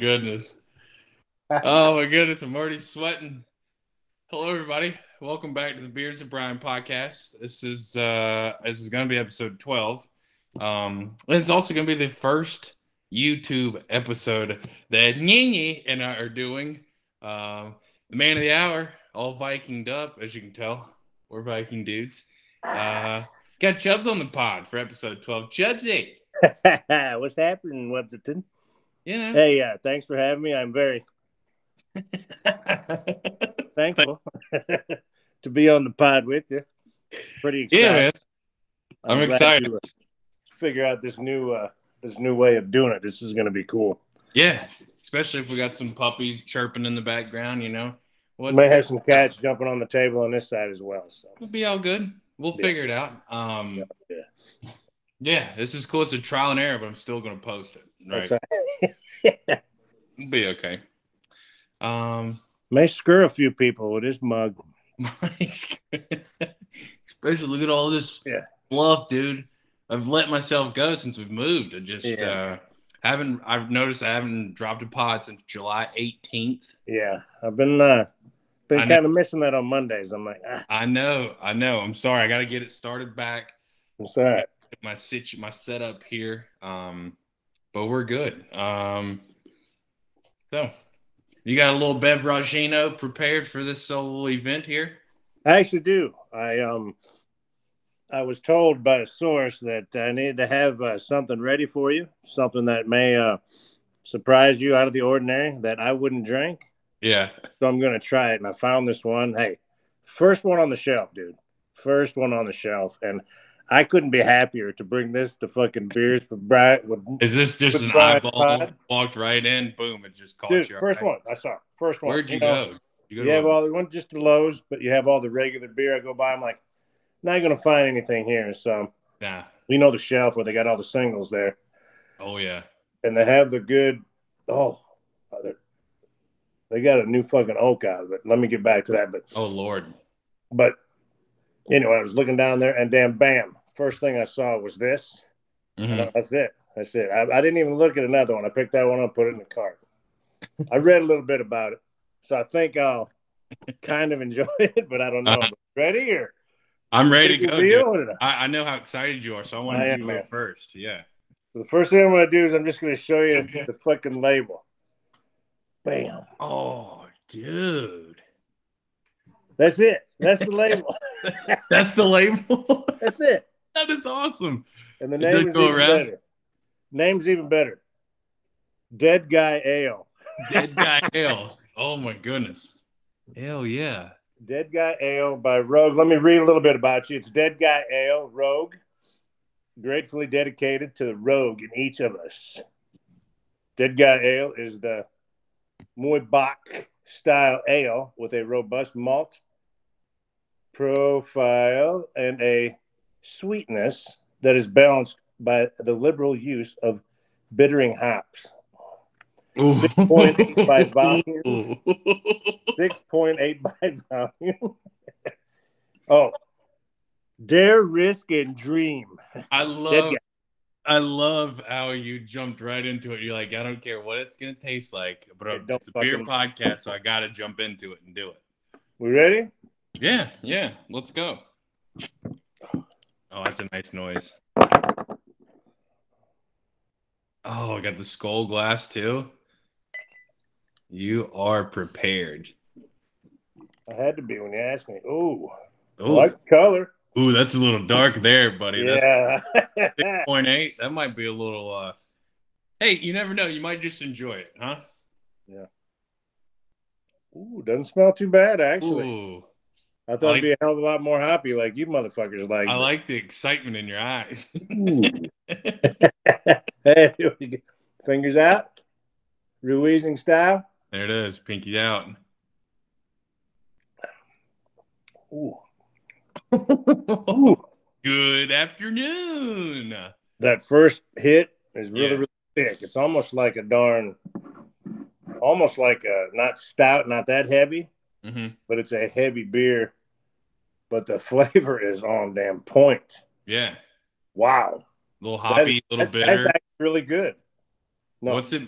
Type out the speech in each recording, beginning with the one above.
goodness. Oh my goodness, I'm already sweating. Hello everybody. Welcome back to the Beers of Bryan podcast. This is uh this is gonna be episode 12. Um this is also gonna be the first YouTube episode that Nini and I are doing. Um the man of the hour, all Vikinged up, as you can tell. We're Viking dudes. Uh got Chubbs on the pod for episode 12. Chubbsy. What's happening, Websterton? You know. Hey, uh, thanks for having me. I'm very thankful to be on the pod with you. Pretty excited. yeah, man. I'm glad excited. to, uh, figure out this new uh, this new way of doing it. This is going to be cool. Yeah, especially if we got some puppies chirping in the background, you know. What May have some cats jumping on the table on this side as well. So It'll be all good. We'll Yeah. figure it out. Um, yeah. yeah, this is cool. It's a trial and error, but I'm still gonna post it. Right, right. be okay. Um, May screw a few people with this mug. especially look at all this Yeah. fluff, dude. I've let myself go since we've moved. I just Yeah. uh, haven't. I've noticed I haven't dropped a pod since July 18th. Yeah, I've been uh, been kind of missing that on Mondays. I'm like, ah, I know, I know. I'm sorry. I got to get it started back. all right. my sit my setup here. Um, but we're good. Um, so you got a little beveragino prepared for this solo event here? I actually do. I um, I was told by a source that I need to have uh, something ready for you, something that may uh, surprise you out of the ordinary that I wouldn't drink. Yeah. So I'm gonna try it, and I found this one. Hey, first one on the shelf, dude. First one on the shelf, and I couldn't be happier to bring this to fucking beers for Bryan. With Is this just an Brian eyeball? Todd? Walked right in, boom! It just caught dude, you. first right? one I saw. First one. Where'd you, know, go? You, go You to have all the one just the lows, but you have all the regular beer. I go by, I'm like, not gonna find anything here. So nah. we know the shelf where they got all the singles there, Oh yeah. and they have the good. Oh, they got a new fucking oak out of it. Let me get back to that, but Oh lord. but anyway, I was looking down there, and damn, bam! First thing I saw was this. Mhm. And That's it. That's it. I, I didn't even look at another one. I picked that one up, put it in the cart. I read a little bit about it, so I think I'll kind of enjoy it, but I don't know. Uh-huh. Ready or I'm ready to go. reveal dude. or not? I, I know how excited you are, so I want I you am, to go man. first. Yeah. The first thing I'm going to do is I'm just going to show you the fucking label. Bam. Oh, dude. That's it. That's the label. That's the label. That's it. That is awesome. And the name is even around? better. Name's even better. Dead Guy Ale. Dead Guy Ale. Oh my goodness. Hell yeah. Dead Guy Ale by Rogue. Let me read a little bit about you. It's Dead Guy Ale, Rogue, gratefully dedicated to the rogue in each of us. Dead Guy Ale is the Maibock style ale with a robust malt profile and a sweetness that is balanced by the liberal use of bittering hops. 6.8 by volume. 6.8 by volume. oh, dare, risk, and dream. I love I love how you jumped right into it. You're like, I don't care what it's gonna taste like, but don't it's a beer podcast, so I gotta jump into it and do it. We ready? Yeah, yeah, let's go. Oh, that's a nice noise. Oh, I got the skull glass too. You are prepared. I had to be when you asked me. Ooh, I Oh, like color. ooh, that's a little dark there, buddy. That's Yeah. point eight. That might be a little. uh Hey, you never know. You might just enjoy it, huh? Yeah. Ooh, doesn't smell too bad, actually. Ooh, I thought I it'd be a hell of a lot more happy, like you motherfuckers like. I like the excitement in your eyes. Hey, go. Fingers out. Ruizing style. there it is, pinky out. Ooh. Ooh. Good afternoon. that first hit is really, Yeah. really thick. It's almost like a darn, almost like a not stout, not that heavy, hmm but it's a heavy beer. But the flavor is on damn point. Yeah, Wow, a little hoppy, a little bitter. that's actually really good. No, What's it?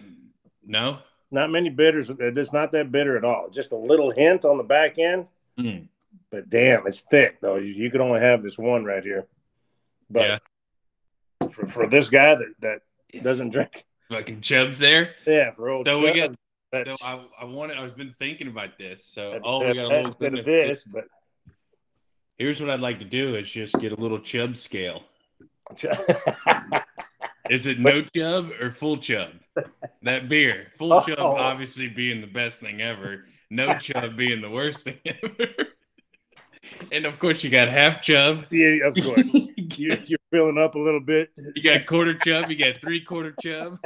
No. Not many bitters. It's not that bitter at all. Just a little hint on the back end. Mm. But damn, it's thick though. You, you can only have this one right here. But Yeah. for, for this guy that, that doesn't drink, Fucking Chubb's there. yeah, for old So we Chubb, got- that- So I, I wanted. I was been thinking about this. So that- oh, we got a little. bit of this, but Here's what I'd like to do: is just get a little chub scale. Is it no chub or full chub? That beer, full chub, Oh. obviously being the best thing ever. No chub being the worst thing ever. and of course, you got half chub. yeah, of course. you you're filling up a little bit. You got quarter chub. You got three quarter chub.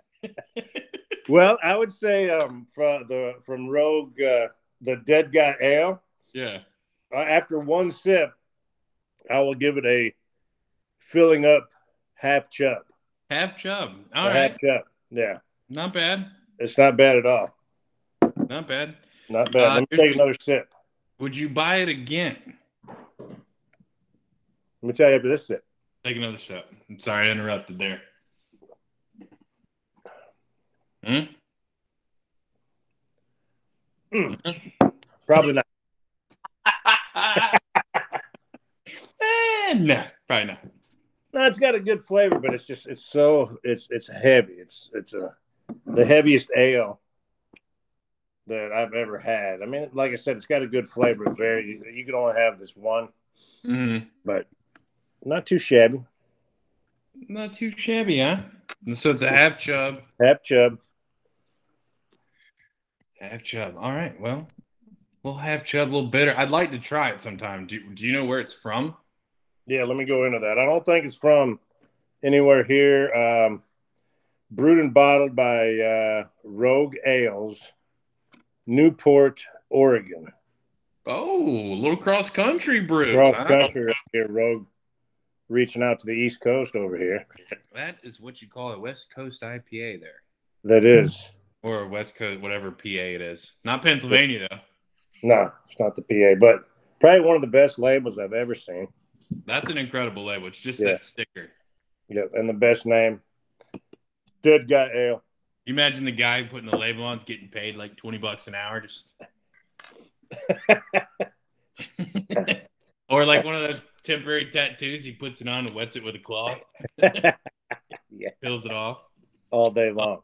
Well, I would say um, from the from Rogue, uh, the Dead Guy Ale. Yeah. Uh, after one sip, I will give it a filling up half chub. Half chub. A All half chub. Yeah, Not bad. it's not bad at all. Not bad. Not bad. Uh, Let me take another sip. Would you buy it again? Let me tell you after this sip. Take another sip. I'm sorry I interrupted there. Hmm? Probably not. no, probably not. No, it's got a good flavor, but it's just it's so it's it's heavy. It's it's a the heaviest ale that I've ever had. I mean, like I said, it's got a good flavor. Very you can only have this one, Mm, but not too shabby. not too shabby, huh? So it's a half chub. Half chub. Half chub. All right. Well, we'll have chub a little bitter. I'd like to try it sometime. Do, do you know where it's from? Yeah, let me go into that. I don't think it's from anywhere here. Um, brewed and bottled by uh, Rogue Ales, Newport, Oregon. Oh, a little cross country brew. Cross country up here, Rogue, reaching out to the East Coast over here. That is what you call a West Coast IPA there. That is. Or West Coast, whatever PA it is. Not Pennsylvania, though. No, it's not the PA, but probably one of the best labels I've ever seen. That's an incredible label. It's just Yeah. that sticker. Yep, and the best name, Dead Guy Ale. You imagine the guy putting the label on is getting paid like 20 bucks an hour just or like one of those temporary tattoos he puts it on and wets it with a cloth Yeah. peels it off All day long.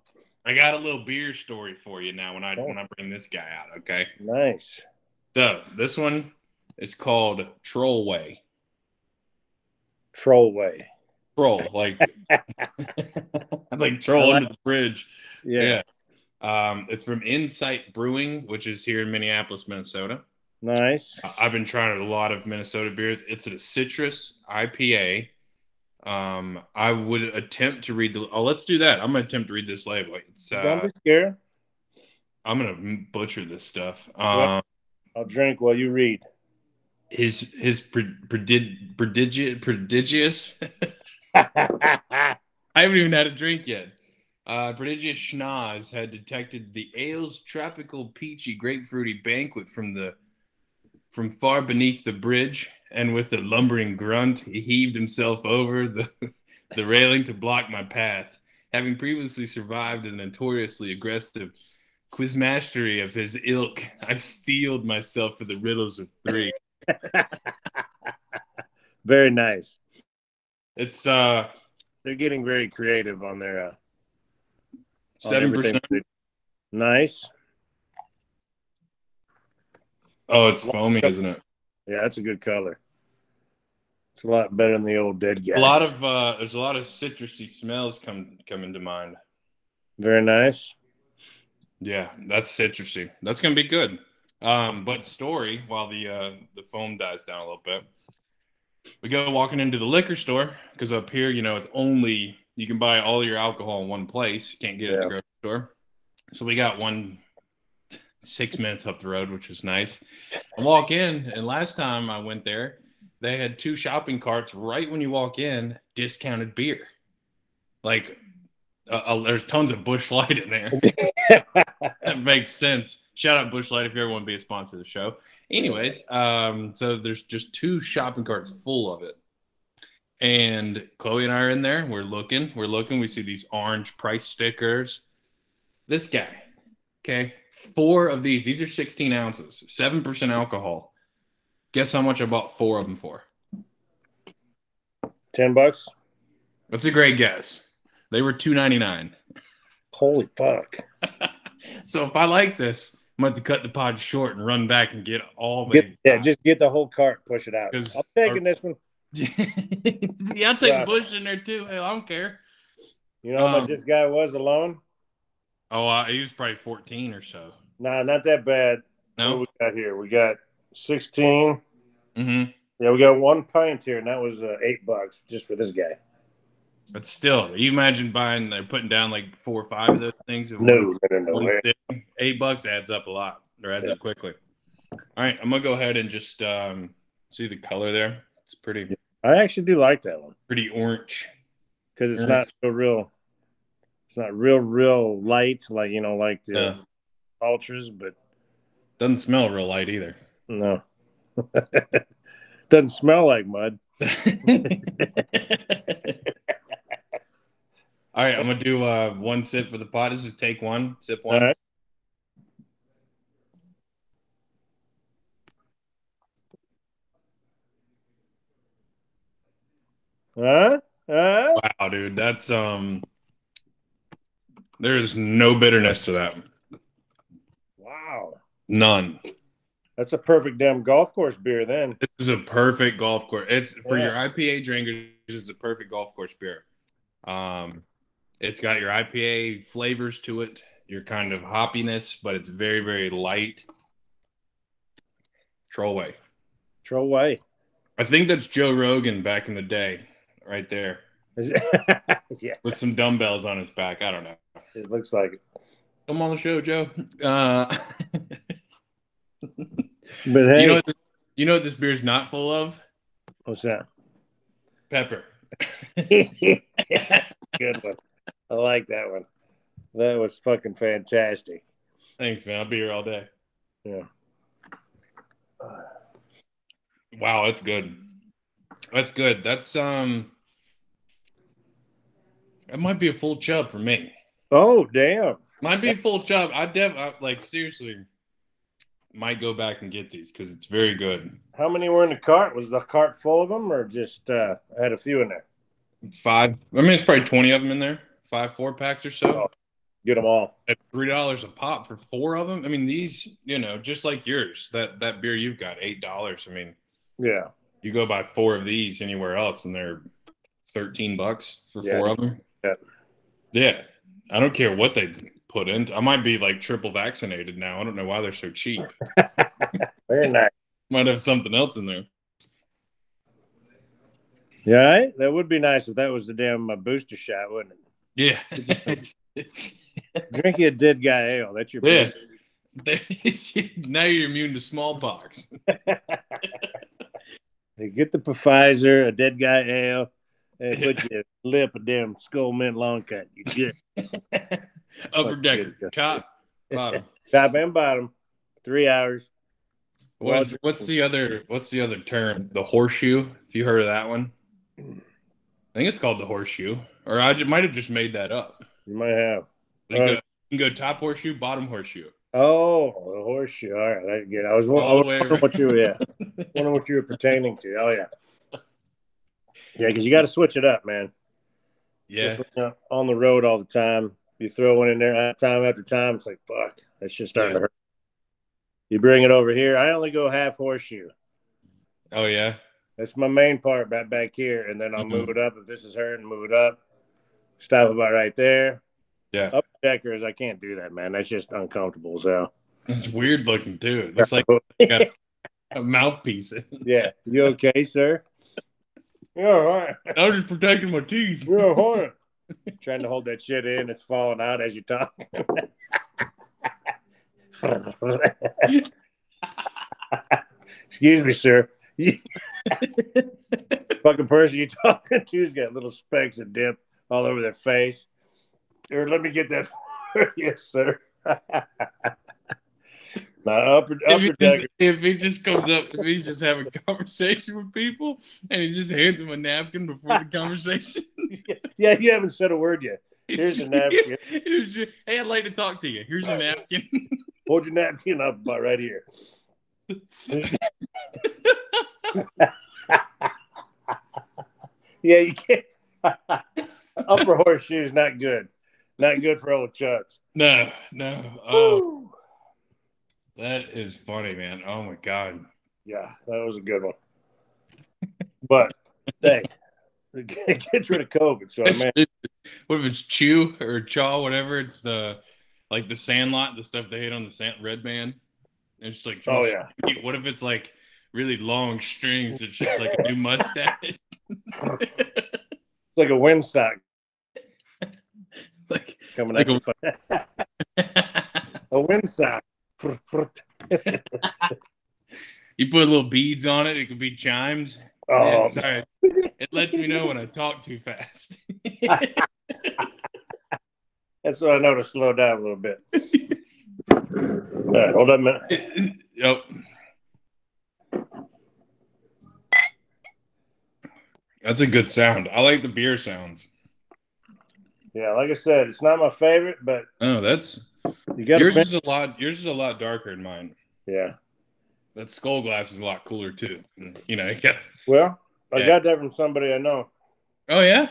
i got a little beer story for you now when i oh. when i bring this guy out okay Nice. so this one is called trollway Trollway. troll like like troll like- under the bridge Yeah. um it's from insight brewing which is here in minneapolis minnesota Nice. I've been trying a lot of Minnesota beers. It's a citrus IPA. Um, I would attempt to read the. Oh, let's do that. I'm gonna attempt to read this label. It's. Don't Uh, be scared. I'm gonna butcher this stuff. Um, I'll drink while you read. His his pro- prodig- prodigious prodigious. I haven't even had a drink yet. Uh, prodigious schnoz had detected the ale's tropical peachy grapefruity banquet from the from far beneath the bridge, and with a lumbering grunt, he heaved himself over the the railing to block my path. Having previously survived the notoriously aggressive quizmastery of his ilk, I've steeled myself for the riddles of three. very nice. It's uh They're getting very creative on their uh, seven percent. Nice. Oh, it's foamy, isn't it? Yeah, that's a good color. It's a lot better than the old dead guy. A lot of uh, there's a lot of citrusy smells come come into mind. Very nice. Yeah, that's citrusy. That's gonna be good. Um, but story while the uh, the foam dies down a little bit, we go walking into the liquor store because up here, you know, it's only you can buy all your alcohol in one place. You can't get it at the grocery store. So we got one six minutes up the road, which was nice. I walk in, and last time I went there, they had two shopping carts right when you walk in, discounted beer. Like, uh, uh, there's tons of Busch Light in there. that makes sense. Shout out Busch Light if you ever want to be a sponsor of the show. Anyways, um, so there's just two shopping carts full of it. And Chloe and I are in there. We're looking, we're looking. We see these orange price stickers. This guy, Okay. Four of these. These are 16 ounces, 7% alcohol. Guess how much I bought four of them for? 10 bucks. That's a great guess. They were 2.99. Holy fuck. so if I like this, I'm going to cut the pod short and run back and get all the. Get, yeah, just get the whole cart, push it out. I'm taking our- this one. yeah, I'm taking Yeah. Busch in there too. Hell, I don't care. You know how much Um, this guy was alone? Oh, uh, he was probably 14 or so. Nah, not that bad. What No. we got here? We got 16. Mm-hmm. Yeah, we got one pint here, and that was uh, eight bucks just for this guy. But still, you imagine buying, they're putting down like four or five of those things. No, no, no, no. sitting. Eight bucks adds up a lot, or adds Yeah. up quickly. All right, I'm gonna go ahead and just um, see the color there. It's pretty, I actually do like that one pretty orange. because it's Yeah. not so real. It's not real, real light like you know, like the Yeah. ultras, but Doesn't smell real light either. no, doesn't smell like mud. All right, I'm gonna do uh, one sip for the pot. This is take one, sip one. right. Huh? Huh? Wow, dude, that's um, there's no bitterness to that. Wow. None. That's a perfect damn golf course beer then. This is a perfect golf course. It's for Yeah. your IPA drinkers. It's a perfect golf course beer. Um, it's got your IPA flavors to it. Your kind of hoppiness, but it's very very light. Troll way. Throw away. I think that's Joe Rogan back in the day, right there, yeah, with some dumbbells on his back. I don't know. it looks like it. Come on the show, Joe. Uh, But hey, you know, what this, you know what this beer's not full of? what's that? Pepper. Good one. I like that one. That was fucking fantastic. Thanks, man. I'll be here all day. Yeah. Wow, that's good. That's good. That's um that might be a full chub for me. Oh damn! Might be a full chub. I def I, like seriously might go back and get these because it's very good. How many were in the cart? Was the cart full of them, or just uh, had a few in there? Five I mean it's probably 20 of them in there. Five four packs or so. Oh. Get them all. At three dollars a pop for four of them. I mean these, you know, just like yours, that that beer you've got, eight dollars. I mean, Yeah. you go buy four of these anywhere else and they're 13 bucks for Yeah. four of them. Yeah. Yeah. I don't care what they put in. I might be like triple vaccinated now. I don't know why they're so cheap. Very nice. Might have something else in there. Yeah, that would be nice if that was the damn uh, booster shot, wouldn't it? Drink you a dead guy ale. That's your yeah. now you're immune to smallpox. They get the Pfizer, a dead guy ale, and put your lip a damn Skoal mint long cut. You good. Upper Fuck, decker, top, bottom. Top and bottom, three hours. What's what's the other what's the other term? The horseshoe. If you heard of that one, I think it's called the horseshoe, or I ju- might have just made that up. You might have. You can, Uh, go, you can go top horseshoe, bottom horseshoe. Oh, the horseshoe. All right, I get. I was, I was wondering what you were. Yeah, wondering what you were pertaining to. Oh yeah, yeah, because you got to switch it up, man. Yeah, Just on the road all the time. You throw one in there uh, time after time. It's like fuck. That's just starting Yeah. to hurt. You bring it over here. I only go half horseshoe. oh yeah, That's my main part back back here, and then I'll Mhm. move it up if this is hurting. Move it up. Stop about right there. yeah. Up deckers, I can't do that, man. That's just uncomfortable. So It's weird looking too. It looks like got a mouthpiece. yeah. You okay, sir? Yeah, all right. I was just protecting my teeth. Yeah, all right. Trying to hold that shit in, it's falling out as you talk. Excuse me, sir. Fucking person you talking to's got little specks of dip all over their face. Or let me get that for you, sir. My upper if, upper he deck. just, if he just comes up, if he's just having a conversation with people, and he just hands him a napkin before the conversation, Yeah, you haven't said a word yet. Here's a napkin. Your- hey, I'd like to talk to you. Here's a napkin. Hold your napkin up about right here. Yeah, you can't. Upper horseshoe's not good. Not good for old Chucks. no, no. Oh, that is funny, man. Oh my god. Yeah, that was a good one. But hey, it gets rid of COVID. So man, what if it's chew or chaw, whatever? It's the like the Sandlot, the stuff they hit on the sand, Red Man. It's just like oh yeah, What if it's like really long strings? It's just like a new mustache. it's like a windsock like coming Like at you. A windsock. you put little beads on it. It could be chimes. Oh, Yeah, sorry. It lets me know when I talk too fast. that's what I know to slow down a little bit. All right, hold on a minute. yep. That's a good sound. I like the beer sounds. Yeah, like I said, it's not my favorite, but Oh, that's you got yours is a lot. Yours is a lot darker than mine. Yeah. That skull glass is a lot cooler too. You know, got. Well, I Yeah. got that from somebody I know. Oh yeah,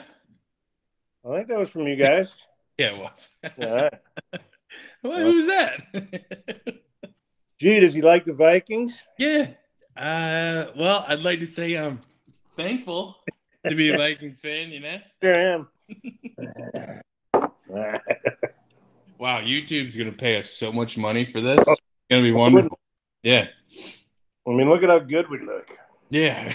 I think that was from you guys. yeah, it was. Yeah. well, who's that? Gee, does he like the Vikings? yeah. Uh, well, I'd like to say I'm thankful to be a Vikings fan. You know. Sure I am. Wow, YouTube's gonna pay us so much money for this. Oh. It's gonna be wonderful. Yeah. I mean, look at how good we look. Yeah.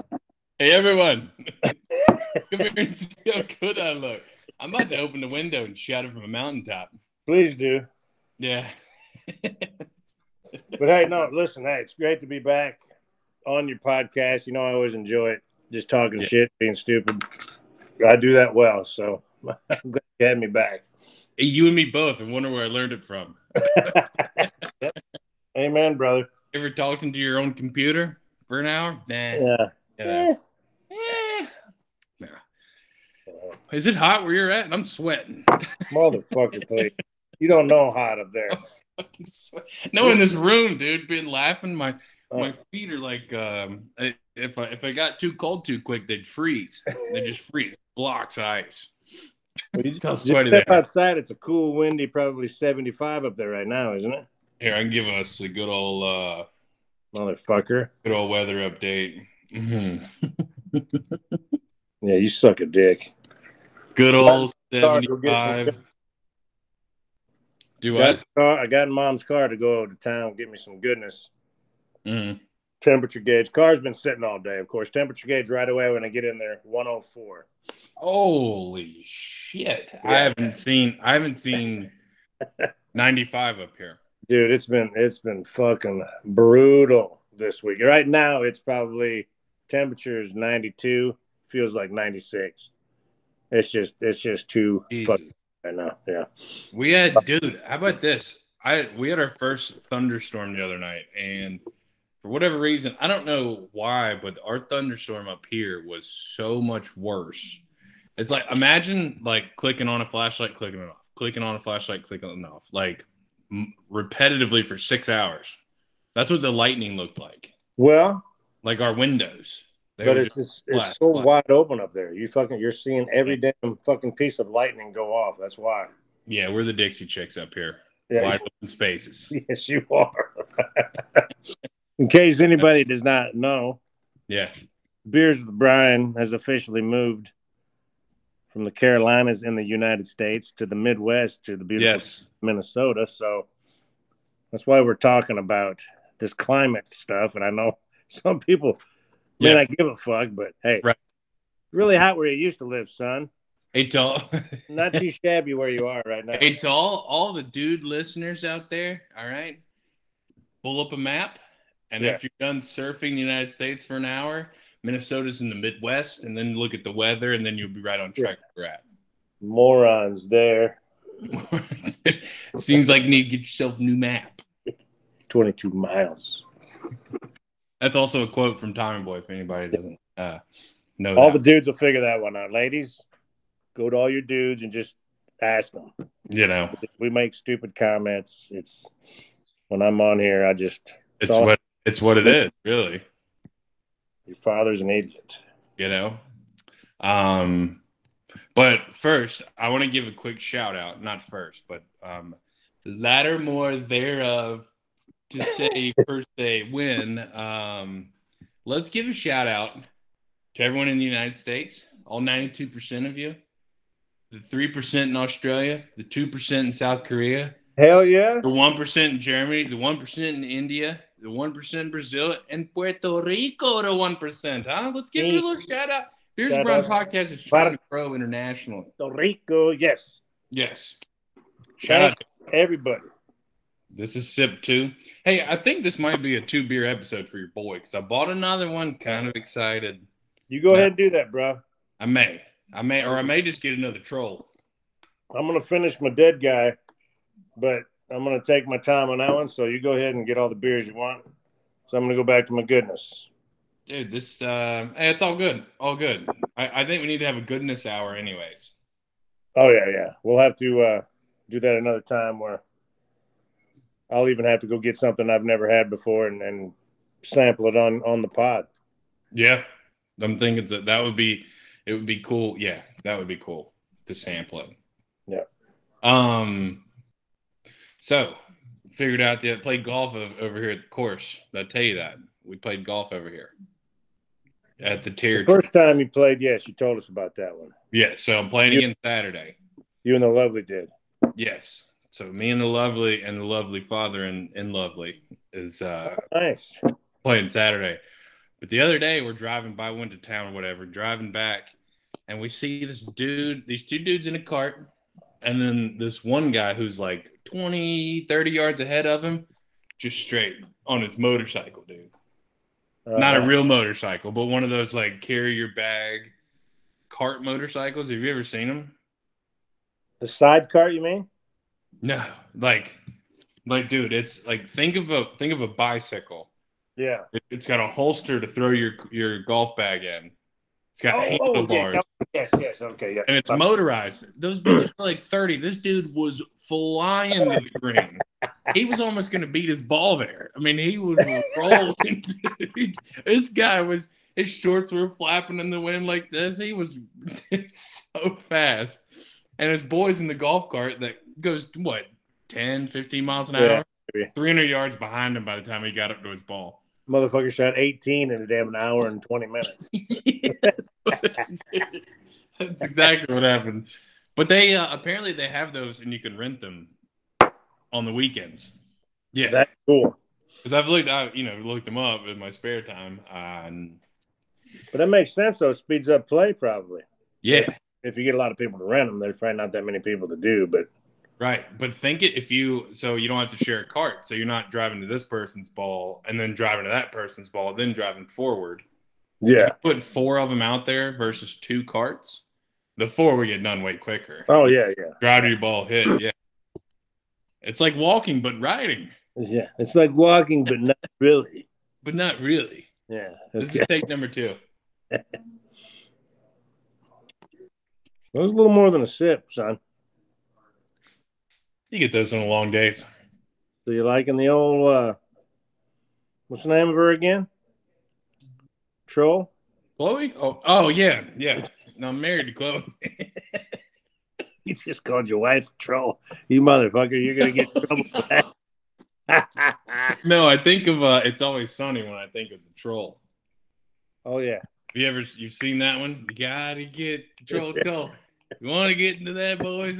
hey everyone. Come here and see how good I look. I'm about to open the window and shout it from a mountaintop. Please do. Yeah. But hey, no, listen, hey, it's great to be back on your podcast. You know, I always enjoy it. Just talking Yeah. shit, being stupid. I do that well, so I'm glad you had me back. You and me both. I wonder where I learned it from. Amen, brother. Ever talked into your own computer for an hour? Nah. Yeah. Yeah. Eh. Nah. Is it hot where you're at? I'm sweating. Motherfucker, please. You don't know hot up there. No, in this room, dude, been laughing. My Oh. my feet are like um if I if I got too cold too quick, they'd freeze. They just freeze. Blocks of ice. Well, you That's how sweaty step outside. It's a cool, windy, probably 75 up there right now, isn't it? Here, I can give us a good old uh Motherfucker. good old weather update. Mhm. Yeah, you suck a dick. Good old Sorry, go get some- 75. Do Got what? car- I got mom's car to go to town, get me some goodness. Mhm. Temperature gauge. Car's been sitting all day, of course. Temperature gauge right away when I get in there, 104. Holy shit. I haven't seen I haven't seen 95 up here. Dude, it's been it's been fucking brutal this week. Right now, it's probably temperature is 92, feels like 96. It's just it's just too Jesus. fucking right now. Yeah. We had, dude. How about this? I we had our first thunderstorm the other night, and for whatever reason, I don't know why, but our thunderstorm up here was so much worse. It's like imagine like clicking on a flashlight, clicking it off, clicking on a flashlight, clicking it off, like m- repetitively for six hours. That's what the lightning looked like. Well, Like our windows. They but it's just- it's, flat, so flat. wide open up there. You fucking you're seeing every damn fucking piece of lightning go off. That's why. yeah, we're the Dixie chicks up here. Yeah. Wide open spaces. Yes, you are. In case anybody does not know, Yeah. Beers with Bryan has officially moved from the Carolinas in the United States to the Midwest to the beautiful Yes. Minnesota. So that's why we're talking about this climate stuff. And I know some people may Yeah. not give a fuck, but hey, Right. really hot where you used to live, son. Hey, tall. Not too shabby where you are right now. Hey, to all, all the dude listeners out there, all right, pull up a map, and Yeah. after you're done surfing the United States for an hour, Minnesota's in the Midwest, and then look at the weather, and then you'll be right on track where Morons there. Seems like you need to get yourself a new map. 22 miles. That's also a quote from Tommy Boy, if anybody doesn't uh, know All the dudes will figure that one out. Ladies, go to all your dudes and just ask them. You know, We make stupid comments. It's when I'm on here, I just it's all- what it's what it is, really. your father's an idiot. You know. Um, but first, I want to give a quick shout out. Not first, but um, latter more thereof to say first se when. Um, let's give a shout out to everyone in the United States, all 92% of you, the 3% in Australia, the 2% in South Korea, Hell yeah. the 1% in Germany, the 1% in India, the 1% Brazil, and Puerto Rico, to 1%. Huh? Let's give it a little shout out. Here's the Shout Brown out. Podcast is trying to grow internationally. Puerto Rico, yes. Yes. Shout out. Thanks, everybody. This is Sip 2. Hey, I think this might be a two beer episode for your boy because I bought another one. Kind of excited. You go Yeah. ahead and do that, bro. I may. I may, or I may just get another troll. I'm gonna finish my dead guy, but I'm gonna take my time on that one. So you go ahead and get all the beers you want. So I'm gonna go back to my goodness. Dude, this, uh, hey, it's all good. All good. I, I think we need to have a goodness hour, anyways. Oh yeah, yeah. We'll have to uh, do that another time where I'll even have to go get something I've never had before and, and sample it on on the pod. Yeah, I'm thinking that that would be it would be cool. Yeah, that would be cool to sample it. Yeah. Um. So figured out that I played golf over here at the course. I tell you that we played golf over here at the The tier. first time you played, yes, you told us about that one. Yeah, so I'm playing You- again Saturday. You and the lovely did. Yes. So me and the lovely and the lovely father and, and lovely is uh Nice. playing Saturday. But the other day, we're driving by, went to town or whatever, driving back, and we see this dude, these two dudes in a cart, and then this one guy who's like 20, 30 yards ahead of him, just straight on his motorcycle, dude. Not a Uh, real motorcycle, but one of those like carry your bag cart motorcycles. Have you ever seen them? the side cart, you mean? No, like, like, dude, it's like think of a think of a bicycle. Yeah. It, it's got a holster to throw your your golf bag in. It's got Oh, oh, handlebars. yeah. Yes, yes. Okay, yeah. and it's motorized. Those bitches are like 30. This dude was flying to the green. He was almost going to beat his ball there. I mean, he was rolling. this guy was, his shorts were flapping in the wind like this. He was so fast. And his boy's in the golf cart that goes, what, 10, 15 miles an hour? maybe. 300 yards behind him by the time he got up to his ball. Motherfucker shot 18 in a damn an hour and 20 minutes. That's exactly what happened. But they uh, apparently they have those and you can rent them on the weekends. Yeah, That's cool. because I've looked, I you know looked them up in my spare time. And But that makes sense, though. It speeds up play, probably. yeah, If you get a lot of people to rent them, there's probably not that many people to do. But right. But think it if you so you don't have to share a cart, so you're not driving to this person's ball and then driving to that person's ball, then driving forward. yeah. Put four of them out there versus two carts. The four we get done way quicker. Oh, yeah, yeah. your ball hit. Yeah. It's like walking, but riding, Yeah. It's like walking, but not really. but not really. Yeah. This is take number two. That was a little more than a sip, son. You get those on the long days. So you liking the old, uh, what's the name of her again? Troll? Chloe? Oh, oh yeah, yeah. No, I'm married to Chloe. You just called your wife a troll. You motherfucker. You're going to get in trouble for that. no, I think of uh, it's always sunny when I think of the troll. oh, yeah. Have you ever you've seen that one? You gotta get the troll troll. You want to get into that boys?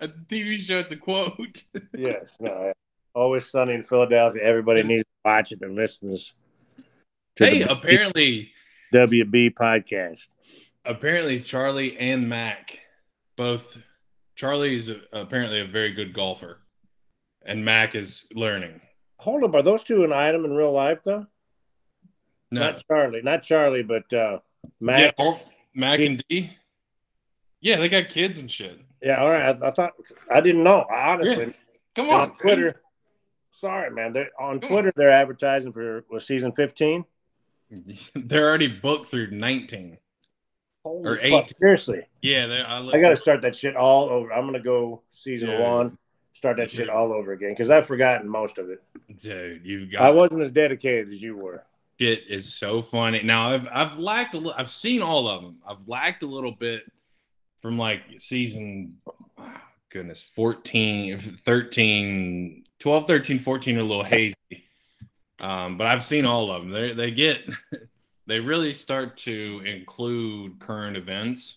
That's a TV show. It's a quote. Yes. No, always sunny in Philadelphia. Everybody needs to watch it and listens to hey, apparently, WB podcast. apparently Charlie and Mac both Charlie is a, apparently a very good golfer and Mac is learning. Hold up. Are those two an item in real life, though? No. Not Charlie. Not Charlie, but uh, yeah, Mac. all- Mac and Dee. Yeah, they got kids and shit. Yeah. All right. I, I thought, I didn't know. Honestly. Come on, on, Twitter. Sorry, man. They're on Come Twitter. They're advertising for was season fifteen. They're already booked through 19. Holy Or fuck, eight. Seriously, Yeah, they, I, I got to start that shit all over. I'm gonna go season Dude. one, start that shit all over again because I've forgotten most of it. dude. You I got I wasn't as dedicated as you were. shit is so funny. Now I've I've lacked a little. I've seen all of them. I've lacked a little bit from like season. ah, Goodness, 14, 13, 12, 13, 14 are a little hazy. Um, but I've seen all of them. They they get they really start to include current events.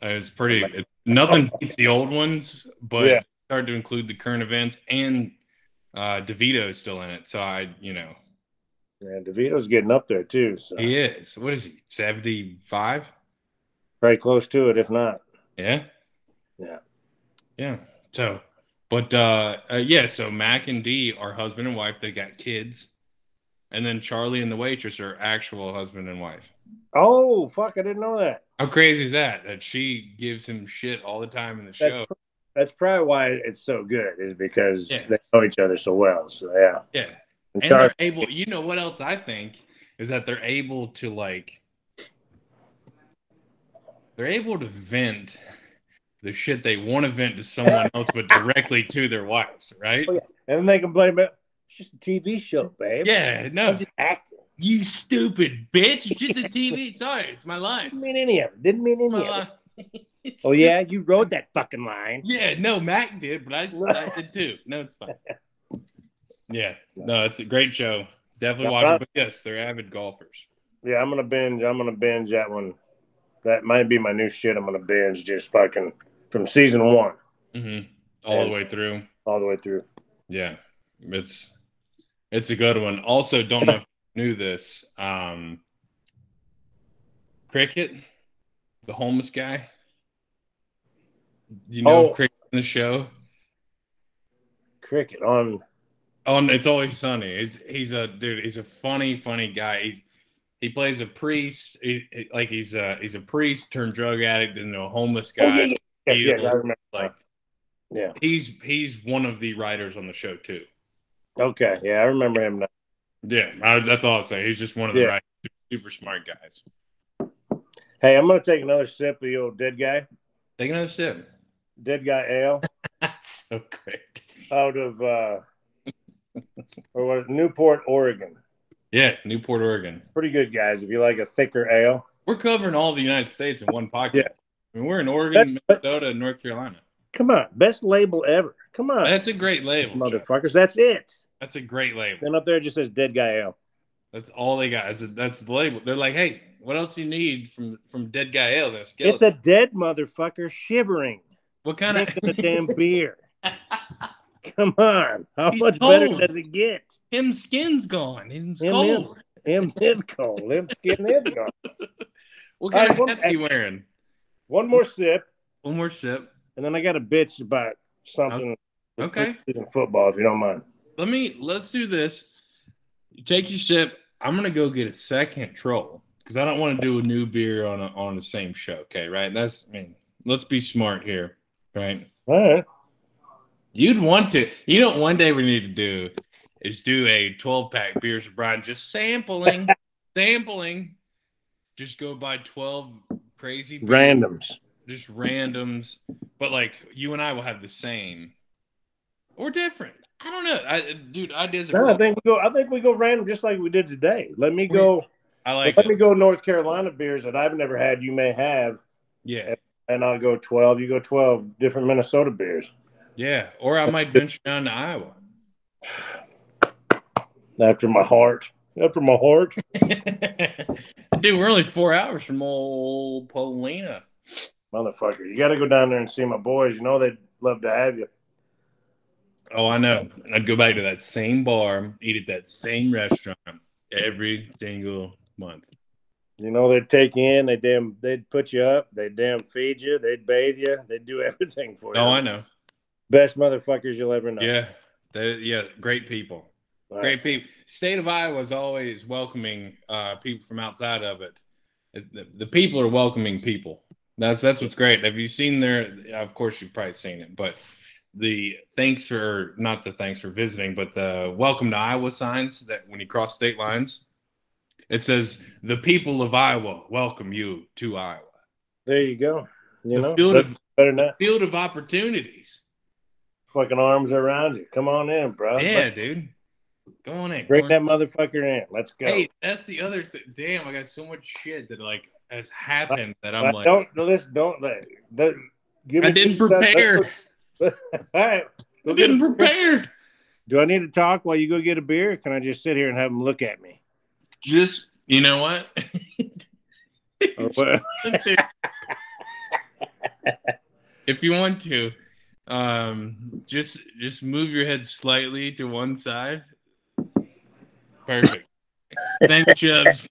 It's pretty. It, nothing beats the old ones, but Yeah. start to include the current events and uh, DeVito's still in it. So I, you know, Man, DeVito's getting up there too, so he is. What is he? Seventy five? very close to it, if not. Yeah. Yeah. Yeah. So, but uh, uh, yeah. So Mac and Dee are husband and wife. They got kids, and then Charlie and the waitress are actual husband and wife. Oh fuck! I didn't know that. How crazy is that? That she gives him shit all the time in the That's show. pr- that's probably why it's so good, is because Yeah. they know each other so well. So yeah, yeah. And And they're able. You know what else I think is that they're able to like. They're able to vent the shit they want to vent to someone else, but directly to their wives, right? Oh, yeah. and then they can blame it. It's just a TV show, babe. Yeah, no, acting. you stupid bitch. It's just a TV. Sorry, it's my line. Didn't mean any of it. Didn't mean any My of it. Oh yeah, you wrote that fucking line. Yeah, no, Mac did, but I, I did too. No, it's fine. Yeah, no, it's a great show. Definitely watch it. Uh, but yes, they're avid golfers. Yeah, I'm gonna binge. I'm gonna binge that one. That might be my new shit. I'm gonna binge just fucking from season one hmm All the way through. all the way through. Yeah, it's it's a good one. Also, don't know if you knew this. Um, Cricket, the homeless guy. You know Oh. Cricket in the show? Cricket on. On It's Always Sunny. He's he's a dude. He's a funny, funny guy. He's he plays a priest. He, like he's a he's a priest turned drug addict into a homeless Oh, guy. yeah, yeah, yeah, yeah, I remember. Like Yeah. he's he's one of the writers on the show too. Okay. Yeah, I remember him now. Yeah, I, that's all I'll say. He's just one of the Yeah. writers. Super smart guys. Hey, I'm gonna take another sip of the old dead guy, Take another sip. dead guy ale That's so great. out of uh, or what? Newport, Oregon. Yeah, Newport, Oregon. Pretty good guys. If you like a thicker ale, We're covering all the United States in one podcast. Yeah. I mean, we're in Oregon, But- Minnesota, and North Carolina. come on, best label ever. Come on, That's a great label. Motherfuckers. That's it. That's a great label. Then up there it just says dead guy ale. That's all they got. That's, a, that's the label. They're like, hey, what else you need from from Dead Guy Ale? This It's a dead motherfucker shivering, what kind of a damn beer. Come on, how He's much better does it get? him skin's gone. He's Him cold. Him is cold. Him skin is gone. What kind right, of one- hat he wearing? One more sip, One more sip. and then I got a bitch about something. Okay. In football, if you don't mind. Let me let's do this. You take your sip. I'm gonna go get a second troll because I don't want to do a new beer on a, on the same show. Okay, right? That's I mean, let's be smart here, right? All right. You'd want to. You know, what one day we need to do is do a 12 pack beers Bryan, just sampling, sampling. Just go buy 12 crazy beers, Randoms. just randoms, but like you and I will have the same or different. I don't know, I, dude. Ideas are. No, I think we go. I think we go random, just like we did today. Let me go. I like let it. me go North Carolina beers that I've never had. You may have, Yeah, and I'll go twelve. You go twelve different Minnesota beers. yeah. Or I might venture down to Iowa. After my heart. After my heart. Dude, we're only four hours from old Polina. Motherfucker. You got to go down there and see my boys. You know they'd love to have you. Oh, I know. I'd go back to that same bar, eat at that same restaurant every single month. You know they'd take you in. They damn. They'd put you up. They'd damn feed you. They'd bathe you. They'd do everything for you. Oh, I know. Best motherfuckers you'll ever know. Yeah, they, yeah, great people. Right. Great people. State of Iowa is always welcoming uh, people from outside of it. It- The, the people are welcoming people. That's that's what's great. Have you seen their? Of course, you've probably seen it, but the thanks for not the thanks for visiting, but the welcome to Iowa signs that when you cross state lines, It says the people of Iowa welcome you to Iowa. There you go. You the know, field of, better not field of opportunities. fucking arms around you. Come on in, bro. Yeah, dude. Go on in. Bring that mother-fucker in. Let's go. Hey, that's the other thing. Damn, I got so much shit that like has happened that I'm like, don't listen. Don't let. The, give I me didn't prepare. All right. I didn't prepare. Do I need to talk while you go get a beer? Or can I just sit here and have them look at me? Just you know what? What? if you want to, um, just just move your head slightly to one side. Perfect. Thanks, Chubbs.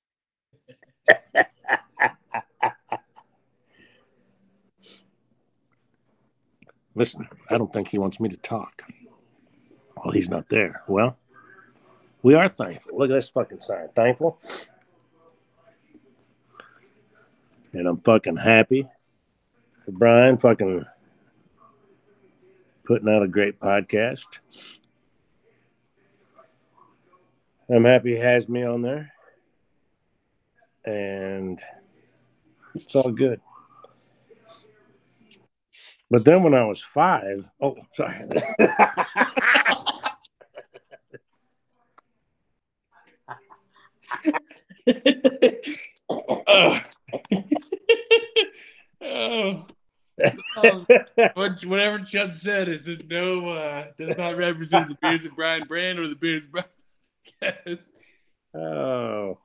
Listen, I don't think he wants me to talk. Well, he's not there. Well, we are thankful. Look at this fucking sign. Thankful. And I'm fucking happy for Bryan fucking putting out a great podcast. I'm happy he has me on there. And it's all good. But then when I was five, oh, sorry. oh. oh. Whatever Chubb said is no uh, does not represent the Beers of Bryan brand or the Beers of Bryan podcast. oh,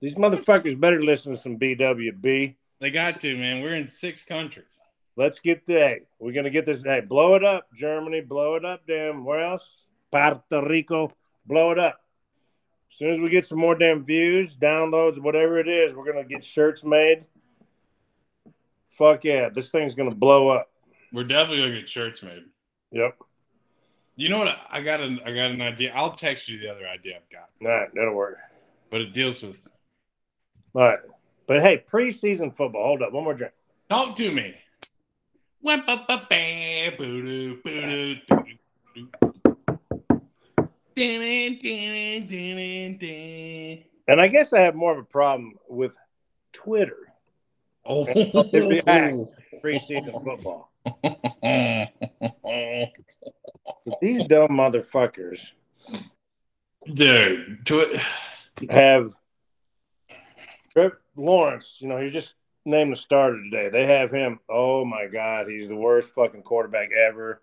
these motherfuckers better listen to some BWB. They got to, man. We're in six countries. Let's get. Hey, we're gonna get this. Hey, blow it up, Germany. Blow it up, damn. Where else? Puerto Rico. Blow it up. As soon as we get some more damn views, downloads, whatever it is, we're gonna get shirts made. Fuck yeah, this thing's gonna blow up. We're definitely gonna get shirts made. Yep. You know what? I got an I got an idea. I'll text you the other idea I've got, All right, that'll work. but it deals with. All right. But hey, preseason football. Hold up. One more drink. Talk to me. And I guess I have more of a problem with Twitter Oh, react. preseason football. These dumb motherfuckers dude. To have Trevor Lawrence, you know, he's just named the starter today. They have him. Oh my God, he's the worst fucking quarterback ever.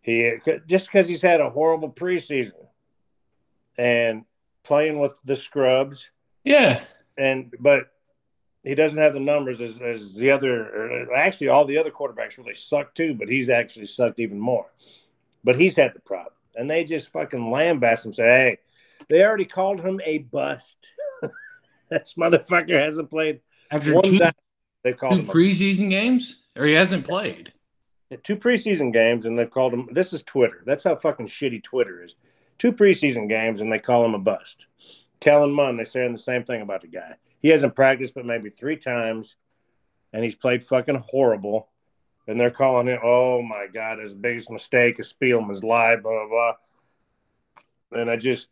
He just because he's had a horrible preseason and playing with the scrubs, yeah, and but he doesn't have the numbers as, as the other. or Actually, all the other quarterbacks really suck too, but he's actually sucked even more. But he's had the problem, and they just fucking lambast him. Say, hey, they already called him a bust. this motherfucker hasn't played after one two, time. They called two him a preseason games, or he hasn't played. two preseason games and they've called him this is Twitter. That's how fucking shitty Twitter is. Two preseason games and they call him a bust. Kellen Mond, they're saying the same thing about the guy. He hasn't practiced but maybe three times and he's played fucking horrible. And they're calling it, oh my God, his biggest mistake is Spielman's lie, blah, blah, blah. And I just,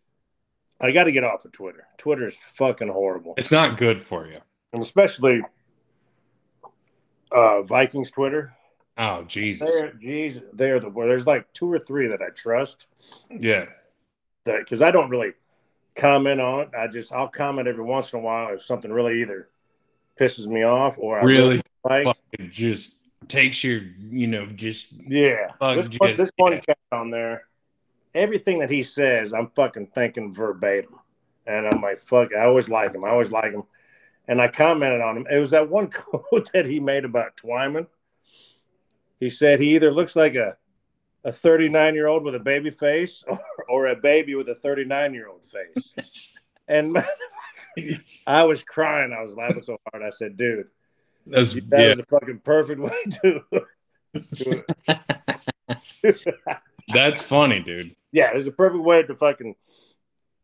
I got to get off of Twitter. Twitter is fucking horrible. It's not good for you. And especially uh, Vikings Twitter. Oh Jesus. They're, geez, they're the There's like two or three that I trust Yeah. that because I don't really comment on it. I just I'll comment every once in a while if something really either pisses me off or I Really like. just takes your, you know, just Yeah, this just- this one yeah. cat on there, everything that he says, I'm fucking thinking verbatim, and I'm like, fuck. I always like him. I always like him, and I commented on him. It was that one quote that he made about Twyman. He said he either looks like a a 39 year old with a baby face or, or a baby with a 39 year old face. and I was crying. I was laughing so hard. I said, dude, that's that yeah. was a fucking perfect way to do it. That's funny, dude. yeah, it's a perfect way to fucking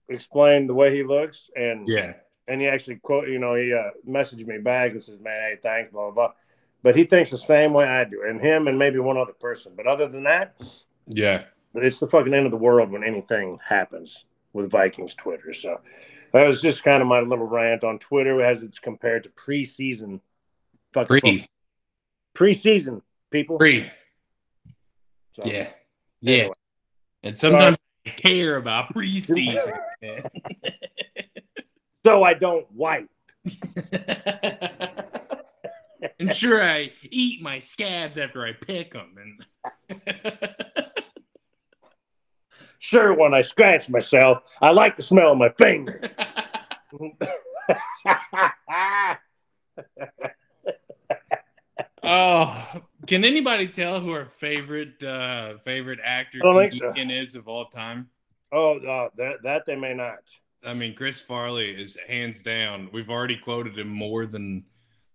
explain the way he looks. And Yeah. and he actually quote, you know, he uh, messaged me back and says, "Man, hey, thanks, blah blah blah." But he thinks the same way I do, and him and maybe one other person. But other than that, Yeah. it's the fucking end of the world when anything happens with Vikings Twitter. So That was just kind of my little rant on Twitter as it's compared to preseason. Fucking Pre. preseason people. Pre. So, Yeah. Yeah. anyway. And sometimes I care about preseason. So I don't wipe. and sure, I eat my scabs after I pick them. And Sure, when I scratch myself, I like the smell of my finger. Oh, can anybody tell who our favorite uh, favorite actor so. is of all time? oh, uh, that that they may not. I mean, Chris Farley is hands down. We've already quoted him more than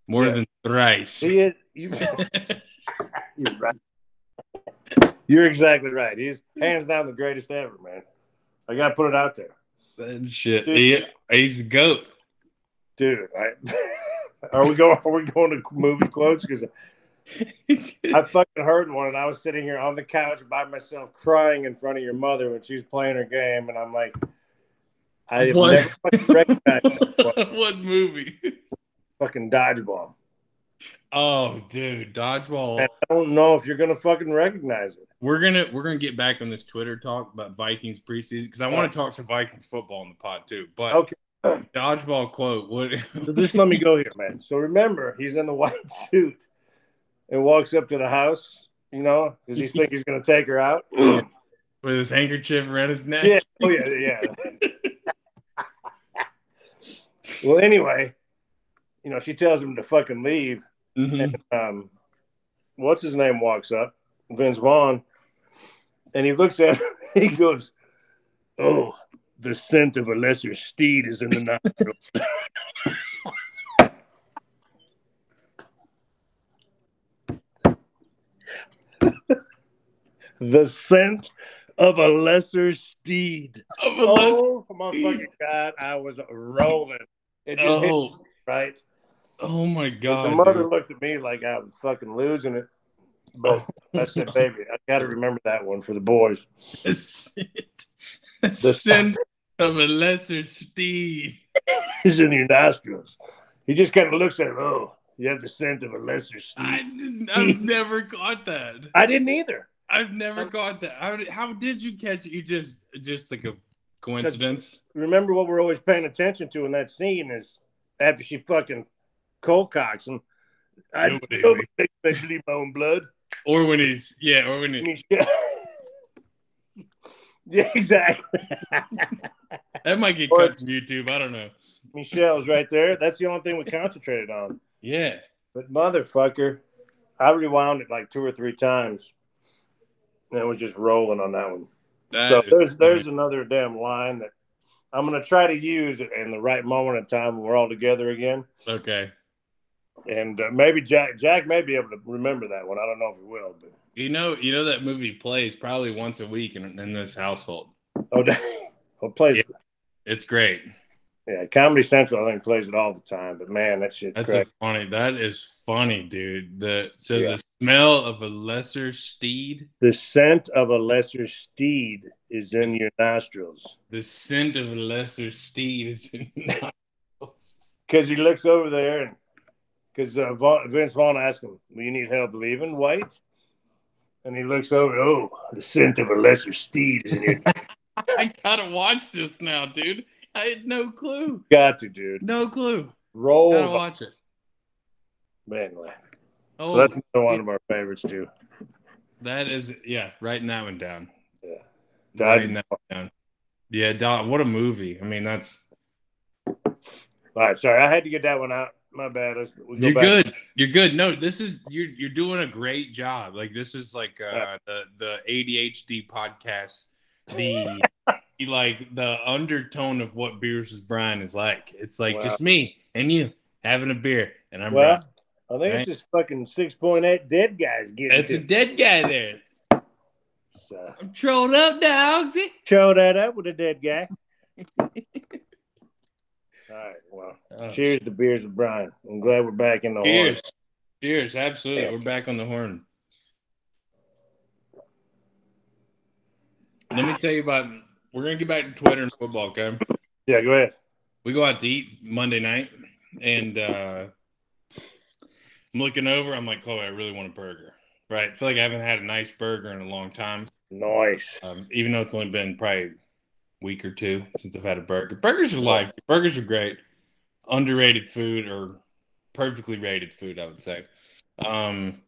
more Yeah. than thrice. He is, you, you're right. You're exactly right. He's hands down the greatest ever, man. I gotta put it out there, That shit. He, he's the goat. dude. I, are we going? Are we going to movie quotes? Because I fucking heard one, and I was sitting here on the couch by myself, crying in front of your mother when she was playing her game, and I'm like, I What? never recognized what movie? fucking dodgeball. Oh, dude, dodgeball. And I don't know if you're gonna fucking recognize it. We're gonna we're gonna get back on this Twitter talk about Vikings preseason because I want to talk some Vikings football in the pod too. But Okay. Dodgeball quote. What? So just let me go here, man. So remember, he's in the white suit and walks up to the house, you know, because he thinks he's gonna take her out. with his handkerchief around his neck. Yeah. Oh yeah, yeah. well, anyway, you know, she tells him to fucking leave. Mhm. And um, what's his name walks up, Vince Vaughn, and he looks at her. He goes, "Oh, the scent of a lesser steed is in the nostrils." the scent of a lesser steed. Oh, Oh my fucking god! I was rolling. It just hit oh, right. oh my god! the mother dude. looked at me like I was fucking losing it. But I said, baby, I got to remember that one for the boys. The scent, of a lesser steed. It's in your nostrils. He just kind of looks at her. Oh, you have the scent of a lesser steed. I didn't, I've never caught that. I didn't either. I've never caught that. How did, how did you catch it? You just just like a coincidence. Remember what we're always paying attention to in that scene is after she fucking cold cocks him. I Nobody- don't believe my own blood. Or when he's yeah, or when he, Michelle. Yeah, exactly. that might get cut from YouTube. I don't know. Michelle's right there. That's the only thing we concentrated on. Yeah. But motherfucker, I rewound it like two or three times. And it was just rolling on that one. That so there's funny. there's another damn line that I'm gonna try to use it in the right moment in time when we're all together again. okay. And uh, maybe Jack Jack may be able to remember that one. I don't know if he will, but You know, you know that movie plays probably once a week in, in this household. oh, well, plays Yeah. It's great. yeah. Comedy Central I think plays it all the time. But man, that shit. That's funny. That is funny, dude. The so Yeah. the smell of a lesser steed, the scent of a lesser steed is in your nostrils. the scent of a lesser steed is in because he looks over there and because uh, Vaughn, Vince Vaughn asked him, "Do you need help leaving, White?" And he looks over. Oh, the scent of a lesser steed is in your. I gotta watch this now, dude. I had no clue. Got to, dude. No clue. Roll. Gotta watch it. But anyway, Oh, so that's another one of our favorites too. that is yeah. Writing that one down. Yeah. Writing that one down. Yeah, Don, what a movie. I mean, that's All right, sorry, I had to get that one out. My bad. Let's, we go you're back. good. You're good. No, this is you're you're doing a great job. Like this is like uh Yeah. the the ADHD podcast. The like the undertone of what beers with Bryan is like. It's like Wow. just me and you having a beer, and I'm Well, Bryan. I think Right. it's just fucking six point eight dead guys getting. It's a dead guy there. so, I'm trolled up, dogs. show that up with a dead guy. All right. Well, Oh, cheers to beers with Bryan. I'm glad we're back in the horn. Cheers. Cheers. Absolutely. Yeah. We're back on the horn. Let me tell you about we're gonna get back to Twitter and football, okay? Yeah, go ahead. we go out to eat Monday night, and uh, I'm looking over. I'm like, Chloe, I really want a burger. Right? I feel like I haven't had a nice burger in a long time. Nice. Um, even though it's only been probably a week or two since I've had a burger. Burgers are life. Burgers are great. Underrated food or perfectly rated food, I would say. Um,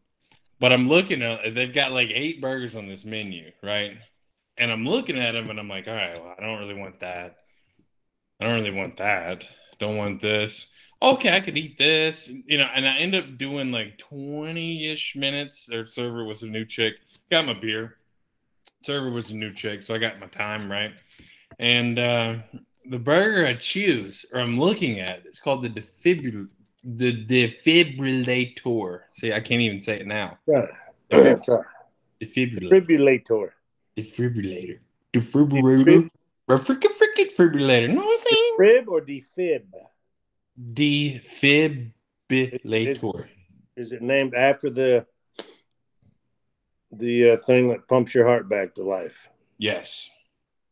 but I'm looking at they've got like eight burgers on this menu, right? And I'm looking at them and I'm like, all right, well, I don't really want that. I don't really want that. Don't want this. Okay, I could eat this, you know. And I end up doing like 20 ish minutes. Their server was a new chick. Got my beer. Server was a new chick, so I got my time right. And uh, the burger I choose, or I'm looking at, it's called the defibrillator the defibrillator. See, I can't even say it now. Right. Defibrillator. Defibrillator. Defibrillator. Defibrillator. Freaking freaking defibrillator. What I'm saying? Defib or defib? Defibrillator. Is it named after the the uh, thing that pumps your heart back to life? Yes.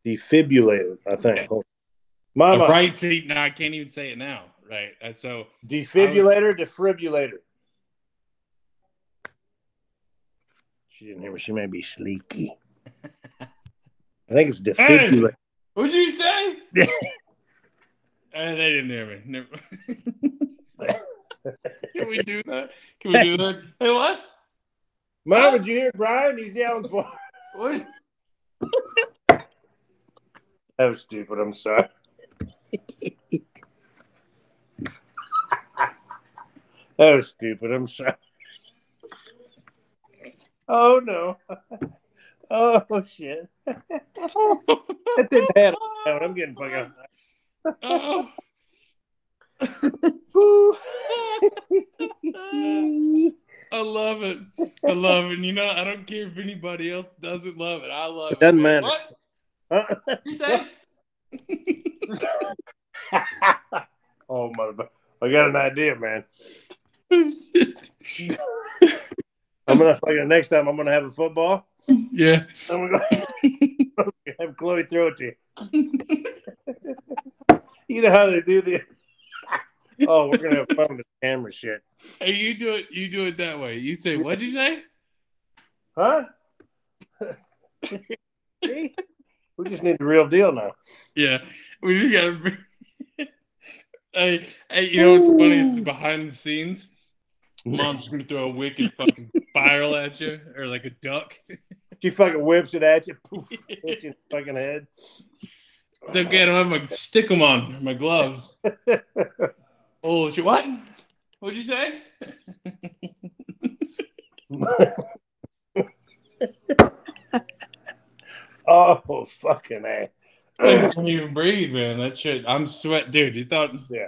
Defibrillator, I think. Mama. A right seat. No, I can't even say it now. Right. So defibrillator, defibrillator. She didn't hear me. She may be sleeky. I think it's defibrillator. Hey, what'd you say? uh, they didn't hear me. Never. Can we do that? Can we do that? Hey, what? Mom, did you hear Bryan? He's yelling for. What? that was stupid. I'm sorry. that was stupid. I'm sorry. Oh no. Oh shit. that didn't happen. I'm getting fucking. Oh. I love it. I love it. You know, I don't care if anybody else doesn't love it. I love it. Doesn't matter. What? You say? oh motherfucker! I got an idea, man. I'm gonna fucking next time. I'm gonna have a football. Yeah. I'm gonna have Chloe throw it to you. you know how they do the. oh, we're gonna have fun with the camera shit. Hey, you do it. You do it that way. You say, "What'd you say?" Huh? We just need the real deal now. Yeah, we just gotta. hey, hey, you know what's funny is behind the scenes. Mom's gonna throw a wicked fucking spiral at you, or like a duck. She fucking whips it at you, poof, hits you in the fucking head. Don't get them. I'm stick them on my gloves. oh shit! What? What'd you say? Oh fucking a! I can't even breathe, man. That shit. I'm sweat, dude. You thought? Yeah,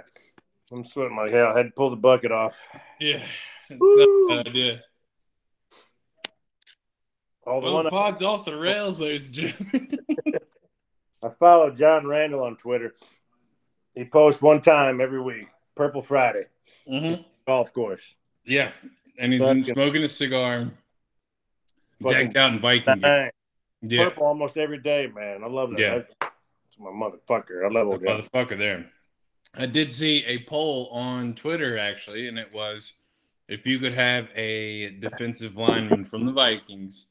I'm sweating like hell. I had to pull the bucket off. Yeah, it's not a bad idea. All the Well, pod's off the rails, ladies and gentlemen. I follow John Randle on Twitter. He posts one time every week, Purple Friday, mm-hmm. golf course. Yeah, and he's Fucking- smoking a cigar, Fucking decked out in Viking. Bang. Yeah, Purple almost every day, man. I love that. Yeah. That's my motherfucker. I love old guy. motherfucker there. I did see a poll on Twitter actually, and it was if you could have a defensive lineman from the Vikings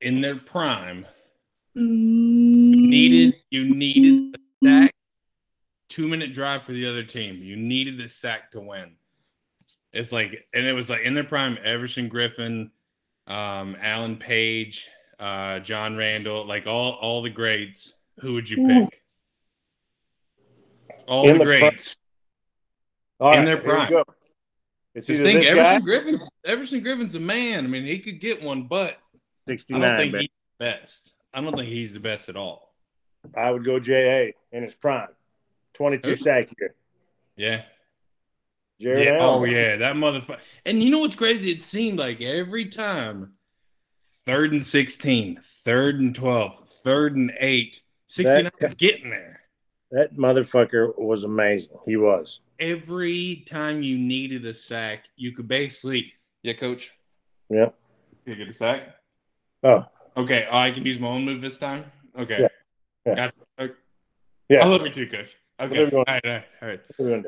in their prime, you needed you needed a sack, two minute drive for the other team. You needed a sack to win. It's like, and it was like in their prime, Everson Griffen, um, Alan Page, uh, John Randle, like all all the greats. Who would you pick? All In the the pri- greats. All in their prime. go. It's Just either think, this Everson guy, Griffen's Everson Griffen's a man. I mean, he could get one, but I 69. don't think man. he's the best. I don't think he's the best at all. I would go JA in his prime. 22 Who? sack year. Yeah. Jared yeah. Allen. Oh yeah, that motherfucker. And you know what's crazy? It seemed like every time, third and 16, third and 12, third and eight, 69 is getting there. That motherfucker was amazing. He was. Every time you needed a sack, you could basically, yeah, coach, Yeah. you get a sack. Oh, Okay, oh, I can use my own move this time. Okay, Yeah. Yeah. Gotcha. Okay. Yeah. I love you too, coach. Okay. Whatever you All want. right. All right. All right.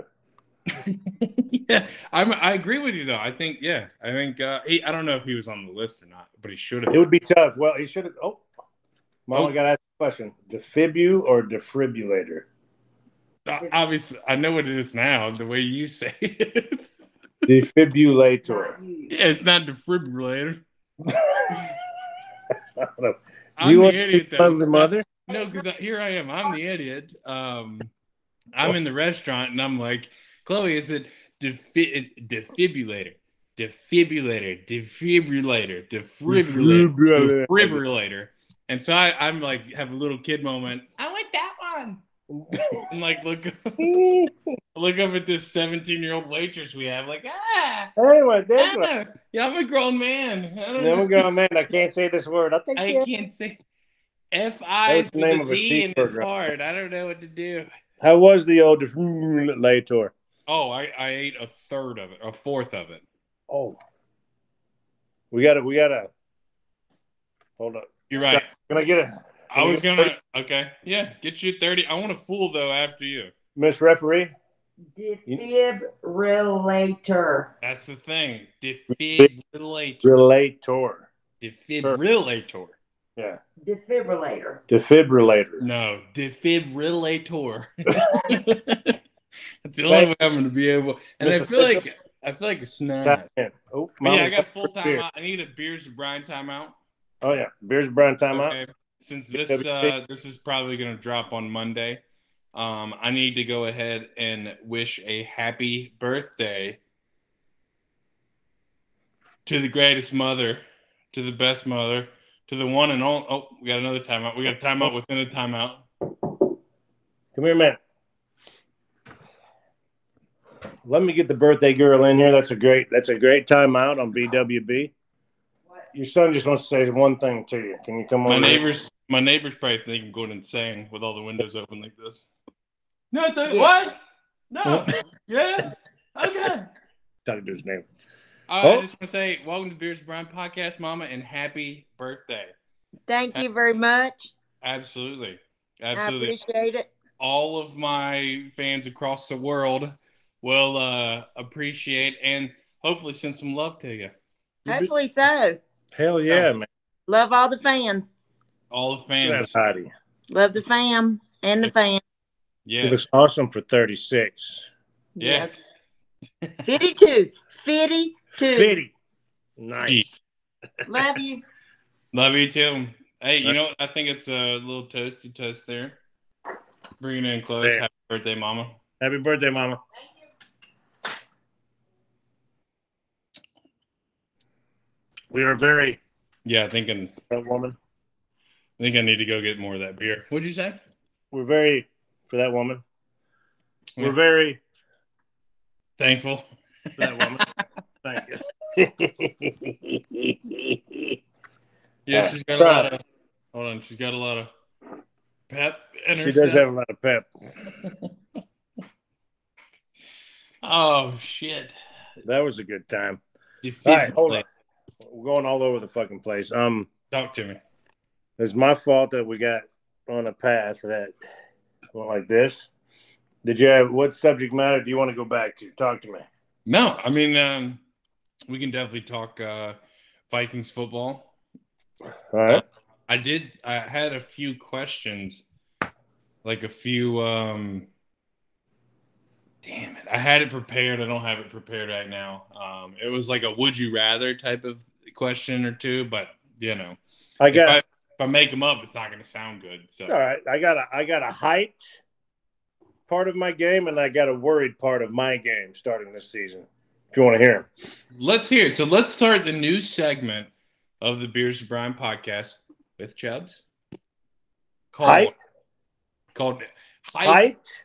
yeah, I'm. I agree with you though. I think. Yeah, I think. Uh, he. I don't know if he was on the list or not, but he should have. It would be tough. Well, he should have. Oh, Mama Oh. got to ask a question: defibu or defibrillator? Obviously, I know what it is now. The way you say it. Defibrillator. yeah, it's not defibrillator. I don't know. I'm you want idiot. to though. the mother? No, because here I am. I'm the idiot. Um, I'm in the restaurant and I'm like, Chloe, is it defi- defibrillator? Defibrillator, defibrillator, defibrillator, Defibrillator. defibrillator. And so I, I'm like, have a little kid moment. I want that one. And like, look, look up at this 17 year old waitress we have. Like, ah, anyway, that's what. ah. yeah, I'm a grown man. I don't Then know. we go, man. I can't say this word. I think I yeah. can't say F I the name of a a D and it's cheeseburger. hard. I don't know what to do. How was the old defibrillator? Oh, I, I ate a third of it, a fourth of it. Oh, we got to. We got to. Hold up. You're right. Can I get a I was gonna okay, yeah, get you 30. I want a fool though after you. Miss Referee? Defibrillator. That's the thing. Defibrillator. Relator. Defibrillator. Yeah. Defibrillator. Defibrillator. No, defibrillator. That's the only way I'm gonna be able. And I feel like I feel like a snap. Oh, yeah, I got full beer. timeout. I need a beers and Bryan timeout. Oh yeah, beers Brown timeout. Okay. Since this uh, this is probably going to drop on Monday, um, I need to go ahead and wish a happy birthday to the greatest mother, to the best mother, to the one and only. Oh, we got another timeout. We got a timeout within a timeout. Come here, man. Let me get the birthday girl in here. That's a great. That's a great timeout on BWB. What? Your son just wants to say one thing to you. Can you come My on? My neighbors, my neighbors probably think I'm going insane with all the windows open like this. No, it's a, Yeah. what? No, yeah, okay. Try to do his name. All right, Oh. I just want to say, welcome to Beers and Bryan podcast, Mama, and happy birthday. Thank you very much. Absolutely. I Absolutely. appreciate it. All of my fans across the world will uh, appreciate and hopefully send some love to you. Hopefully so. Hell yeah, man. Love all the fans. All the fans. that hottie. Love the fam and the fan. She Yeah. looks awesome for 36. Yeah. 52. 52. Fitty. Nice. Love you. Love you too. Hey, you know what? I think it's a little toasty toast there. Bring it in close. There. Happy birthday, Mama. Happy birthday, Mama. We are very Yeah, thinking. that woman. I think I need to go get more of that beer. What'd you say? We're very for that woman. Yeah. We're very Thankful. for that woman. Thank you. Yeah, she's got a lot of. Hold on, she's got a lot of pep in she does step. have a lot of pep. Oh shit! That was a good time. All right, hold on. We're going all over the fucking place. Um, Talk to me. it's my fault that we got on a path that went like this. Did you have what subject matter do you want to go back to? Talk to me. No, I mean, um, we can definitely talk uh, Vikings football. All right. I did. I had a few questions, like a few. um Damn it! I had it prepared. I don't have it prepared right now. Um, it was like a "Would you rather" type of question or two, but you know, I if got I, if I make them up, it's not going to sound good. So all right. I got a I got a hyped part of my game and I got a worried part of my game starting this season. If you want to hear 'em. let's hear it. So let's start the new segment of the Beers of Bryan podcast with Chubbs. Called, hyped, Called hyped.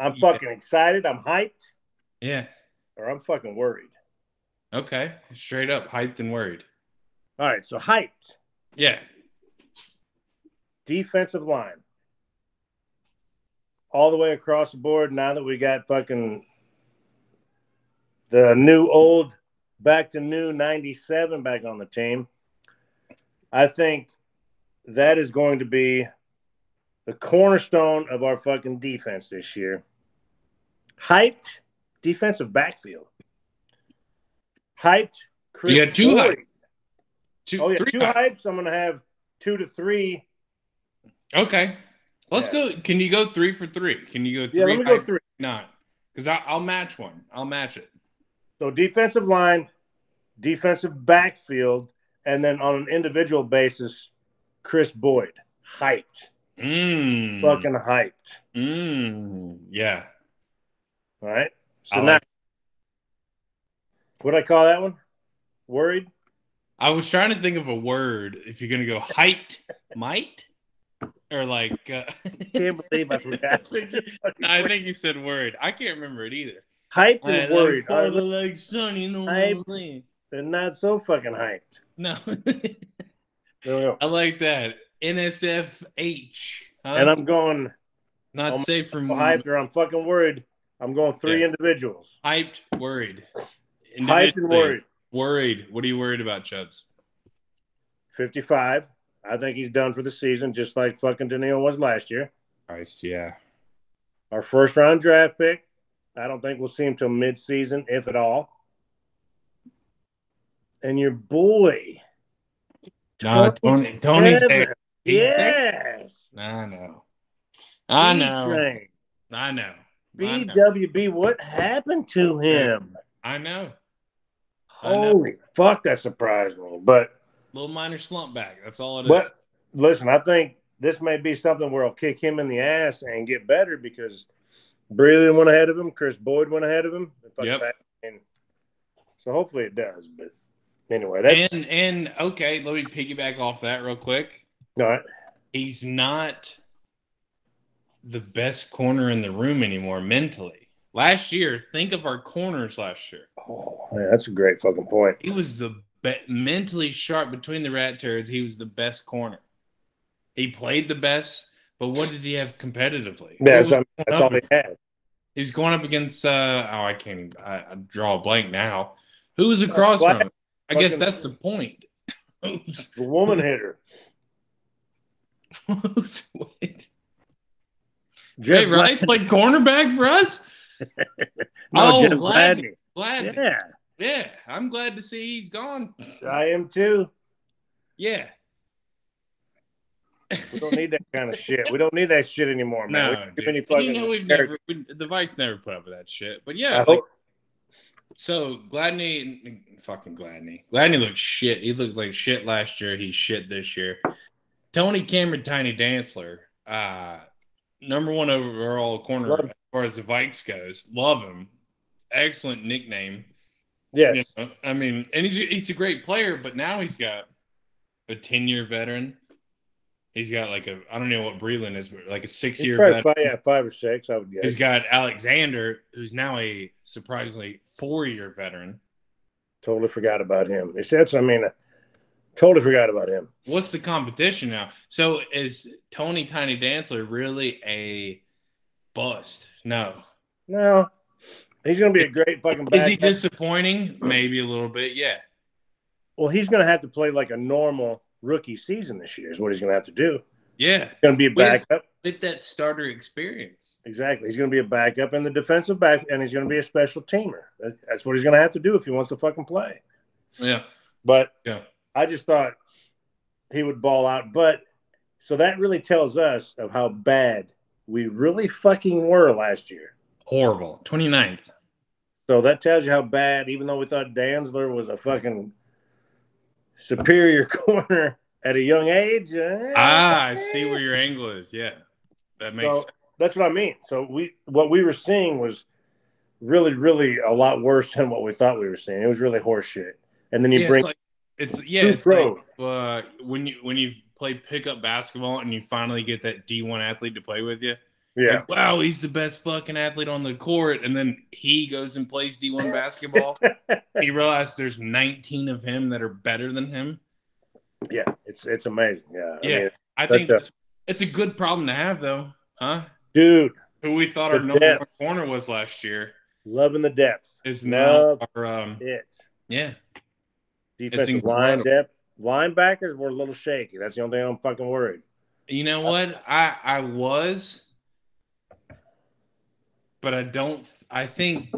I'm Yeah. fucking excited. I'm hyped, Yeah. or I'm fucking worried. Okay. Straight up, hyped and worried. All right, so hyped. Yeah. defensive line all the way across the board now that we got fucking the new old back to new 97 back on the team i think that is going to be the cornerstone of our fucking defense this year. Hyped defensive backfield. Hyped Kris You got two Boyd. hype. Two, Oh yeah, two hype. hypes. I'm gonna have two to three. Okay. Let's Yeah. go. Can you go three for three? Can you go three? Yeah, let me go three. Not because I'll match one. I'll match it. So defensive line, defensive backfield, and then on an individual basis, Kris Boyd. Hyped. Mm. Fucking hyped. Mm. Yeah. All right. So I now like- what I call that one? Worried? I was trying to think of a word. If you're gonna go hyped, might, or like. Uh, Can't believe I forgot. I think you said word. I can't remember it either. hyped I and worried. Like Are father, like son, you know Hyped. saying? they're not so fucking hyped. No, There we go. I like that. NSFH. Huh? And I'm going not I'm safe from hyped or I'm fucking worried. I'm going three Yeah. individuals. hyped, worried. Hyped and worried. Worried. What are you worried about, Chubbs? 55. I think he's done for the season, just like fucking Daniel was last year. Christ, yeah. Our first round draft pick. I don't think we'll see him till mid-season, if at all. And your boy, No, Tony, Tony's there. He's there. yes, I know. I know. B-Train. I know. I know. BWB. What happened to him? I know. Holy fuck, that surprised me. But Little minor slump back. That's all it is. but listen, I think this may be something where I'll kick him in the ass and get better because Breeland went ahead of him, Kris Boyd went ahead of him. Yep. and so hopefully it does. But anyway, that's and and okay, let me piggyback off that real quick. all right. He's not the best corner in the room anymore mentally. Last year, think of our corners last year. Oh, man, that's a great fucking point. He was the be- mentally sharp between the rat turds. He was the best corner. He played the best, but what did he have competitively? Yeah, so that's all up- had. He's going up against. uh Oh, I can't. Even, I, I draw a blank now. Who was across Black- from him? I guess that's the point. The woman hitter. who's- wait. Jeff Wait, Rice played cornerback for us. No, oh, Jeff Gladney. Gladney. Gladney. Yeah, Yeah, I'm glad to see he's gone. I am too. Yeah. We don't need that kind of shit. We don't need that shit anymore, man. we No, don't give dude. any And fucking you know we've never we, the Vikes never put up with that shit. But I yeah, like, hope- so Gladney, fucking Gladney, Gladney looked shit. He looked like shit last year. He's shit this year. Tony Cameron, Tiny Dantzler, uh, number one overall corner Love- as far as the Vikes goes. Love him. Excellent nickname. yes. You know, I mean, and he's he's a great player, but now he's got a ten year veteran. He's got like a I don't know what Breeland is, but like a six year veteran. five, yeah, five or six, I would guess. He's got Alexander, who's now a surprisingly four year veteran. Totally forgot about him. It's that's I mean, I totally forgot about him. What's the competition now? So is Tony Tiny Dancer really a bust? No. No, he's going to be a great fucking Is he backup. disappointing? Maybe a little bit. Yeah. well, he's going to have to play like a normal rookie season this year. Is what he's going to have to do. Yeah. He's going to be a With- backup. With that starter experience. Exactly. He's going to be a backup in the defensive back, and he's going to be a special teamer. That's what he's going to have to do if he wants to fucking play. Yeah. But Yeah. I just thought he would ball out. But so that really tells us of how bad we really fucking were last year. Horrible. 29th. So that tells you how bad, even though we thought Dantzler was a fucking superior corner at a young age. eh, Ah, I see where your angle is. Yeah. That makes So that's what I mean. So we what we were seeing was really, really a lot worse than what we thought we were seeing. It was really horseshit. And then you yeah, bring like it's yeah, it's like uh, when you when you play pickup basketball and you finally get that D one athlete to play with you. yeah, Like, wow, he's the best fucking athlete on the court, and then he goes and plays D one basketball. he realized there's 19 of him that are better than him. yeah, it's it's amazing. Yeah, I Yeah. mean, I think a- it's, it's a good problem to have, though, huh? dude, Who we thought our number depth. one corner was last year loving the depth. is now Love our um it. yeah Defensive line depth. Linebackers were a little shaky. That's the only thing I'm fucking worried. You know what? I I was, but I don't. I think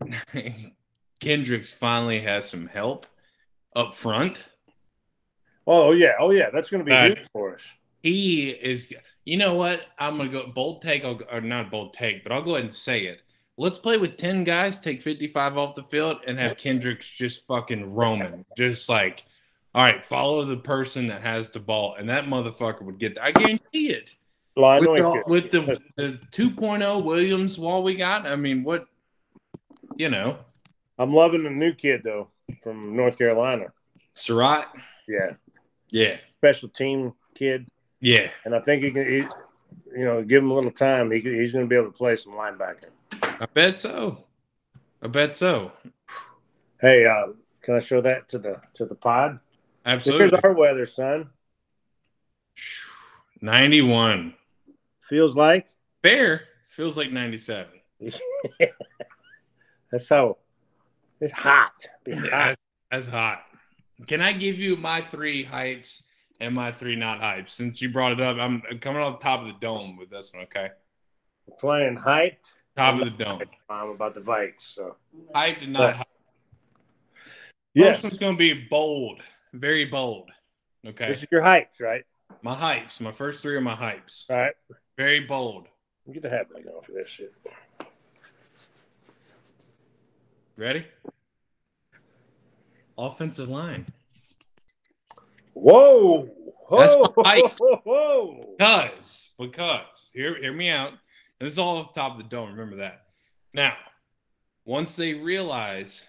Kendricks finally has some help up front. Oh yeah, oh yeah, that's going to be Uh, huge for us. He is. You know what? I'm gonna go bold take. I'll, or not bold take, but I'll go ahead and say it. Let's play with ten guys, take 55 off the field, and have Kendricks just fucking roaming, just like, all right, follow the person that has the ball, and that motherfucker would get. I guarantee it. With, the, with the the 2.0 Williams wall we got, I mean, what, you know, I'm loving the new kid though from North Carolina. Surratt, Yeah, yeah, special team kid, yeah. and I think he can. He, you know, give him a little time. He, he's going to be able to play some linebacker. I bet so. I bet so. Hey, uh, can I show that to the to the pod? Absolutely. Here's our weather, son. 91. Feels like Fair feels like 97. that's how it's hot. Be Yeah, hot. That's hot. Can I give you my three hypes and my three not hypes? Since you brought it up, I'm coming off the top of the dome with this one, okay? Playing hyped. Top of the dome. Um, about the Vikes. So Hyped and not hyped. yes, First one's going to be bold, very bold. Okay. this is your hypes, right? My hypes. My first three are my hypes. All right. Very bold. Get the hat back on for this shit. Ready? Offensive line. Whoa! That's my hype. Whoa! Whoa! Because, because, hear, hear me out. And this is all off the top of the dome. Remember that. Now, once they realize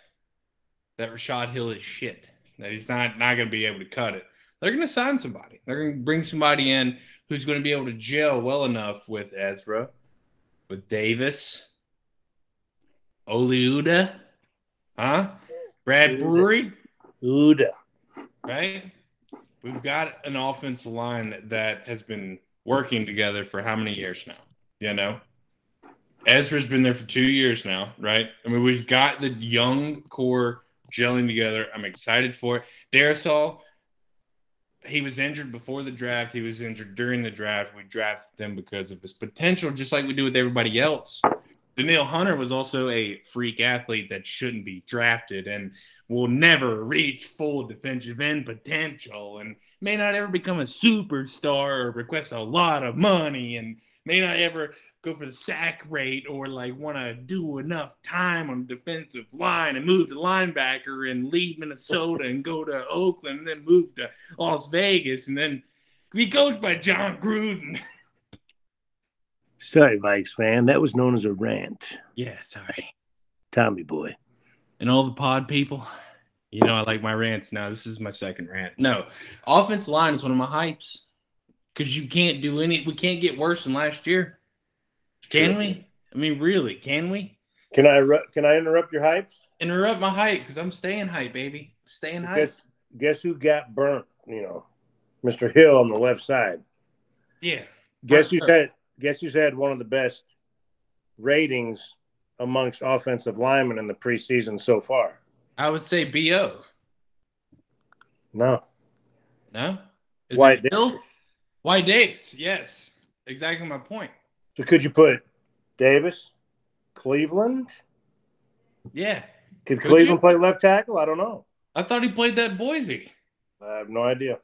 that Rashod Hill is shit, that he's not not going to be able to cut it, they're going to sign somebody. They're going to bring somebody in who's going to be able to gel well enough with Ezra, with Davis, Oliuda, huh? Brad Brewery Uda. right? We've got an offensive line that has been working together for how many years now? You know, Ezra's been there for two years now, right? I mean, we've got the young core gelling together. I'm excited for it. Darrisaw, he was injured before the draft. He was injured during the draft. We drafted him because of his potential, just like we do with everybody else. Danielle Hunter was also a freak athlete that shouldn't be drafted and will never reach full defensive end potential and may not ever become a superstar or request a lot of money and may not ever go for the sack rate or like want to do enough time on the defensive line and move to linebacker and leave Minnesota and go to Oakland and then move to Las Vegas and then be coached by Jon Gruden. Sorry, Vikes fan. That was known as a rant. Yeah, sorry. Tommy boy. and all the pod people. You know, I like my rants now. This is my second rant. No, offense line is one of my hypes because you can't do any. We can't get worse than last year, can we? I mean, really, can we? Can I can I interrupt your hypes? Interrupt my hype because I'm staying hype, baby. Staying hype. Guess guess who got burnt? You know, Mr. Hill on the left side. Yeah. Guess who's Sure. had guess who's had one of the best ratings amongst offensive linemen in the preseason so far? I would say Bo. No. No. Is White it Hill? Wyatt Davis. Yes. Exactly my point. So could you put Davis, Cleveland? Yeah. Could Could Cleveland you? play left tackle? I don't know. I thought he played that Boise. I have no idea.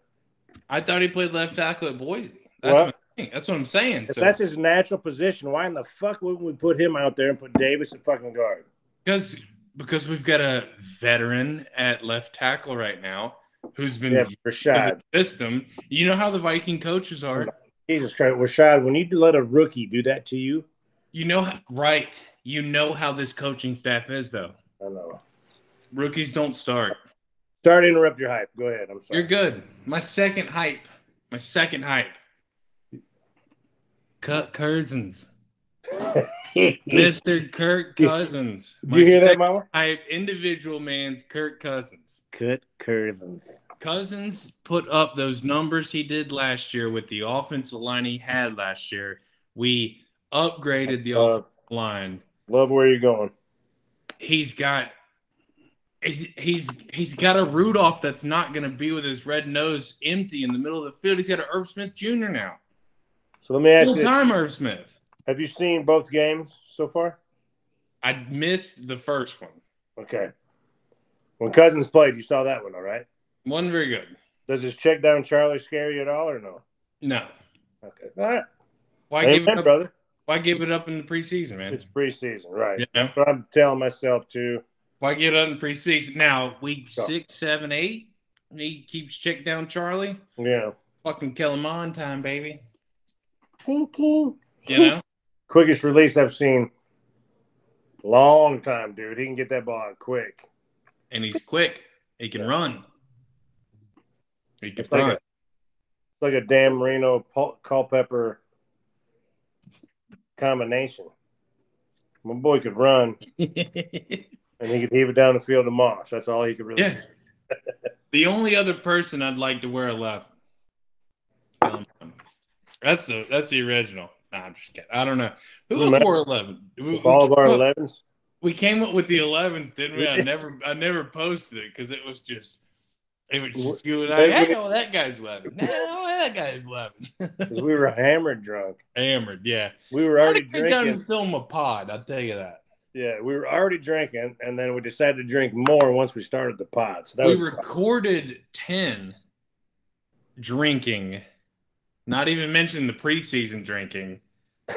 I thought he played left tackle at Boise. That's, Well- what, I'm saying. That's what I'm saying. If So- that's his natural position, why in the fuck wouldn't we put him out there and put Davis at fucking guard? Because because we've got a veteran at left tackle right now who's been Yeah, Rashod. the system. You know how the Viking coaches are. Jesus Christ, Rashod, when you let a rookie do that to you, You know right. You know how this coaching staff is though. I know. Rookies don't start. Sorry to interrupt your hype. Go ahead. I'm sorry. You're good. My second hype. My second hype. Cut Cousins. Mr. Kirk Cousins. Did you hear that, second I have individual man's Kirk Cousins. Curtains. Cousins put up those numbers he did last year with the offensive line he had last year. We upgraded the Uh, offensive line. love where you're going. He's got he's he's he's got a Rudolph that's not going to be with his red nose empty in the middle of the field. He's got an Irv Smith Jr. now. So let me ask Full you: time Irv Smith. Have you seen both games so far? I missed the first one. Okay. When Cousins played, you saw that one, all right? Wasn't very good. Does this check down Charlie scare you at all, or no? No. Okay. All right. Why give it up? brother. Why give it up in the preseason, man? It's preseason, right? You? That's what I'm telling myself too. Why get it up in preseason? Now, week Sure. six, seven, eight, he keeps check down Charlie. Yeah. Fucking kill him on time, baby. Thinking. You know? Quickest release I've seen. Long time, dude. He can get that ball out quick. And he's quick. He can Yeah. run. He can It's like, a, run. it's like a Dan Marino Culpepper combination. My boy could run and he could heave it down the field to Moss. That's all he could really yeah. the only other person I'd like to wear eleven. Um, that's the that's the original. Nah, I'm just kidding. I don't know who Remember- wore eleven. All of our 11s. We came up with the 11s, didn't we? I never I never posted it because it was just it was just you and I. Maybe oh, Hey, oh, that guy's 11. No, that guy's 11. Because we were hammered drunk. Hammered, yeah. We were already we done drinking. film a pod. I'll tell you that. Yeah, we were already drinking, and then we decided to drink more once we started the pod. So that we recorded 10 drinking, not even mentioning the preseason drinking.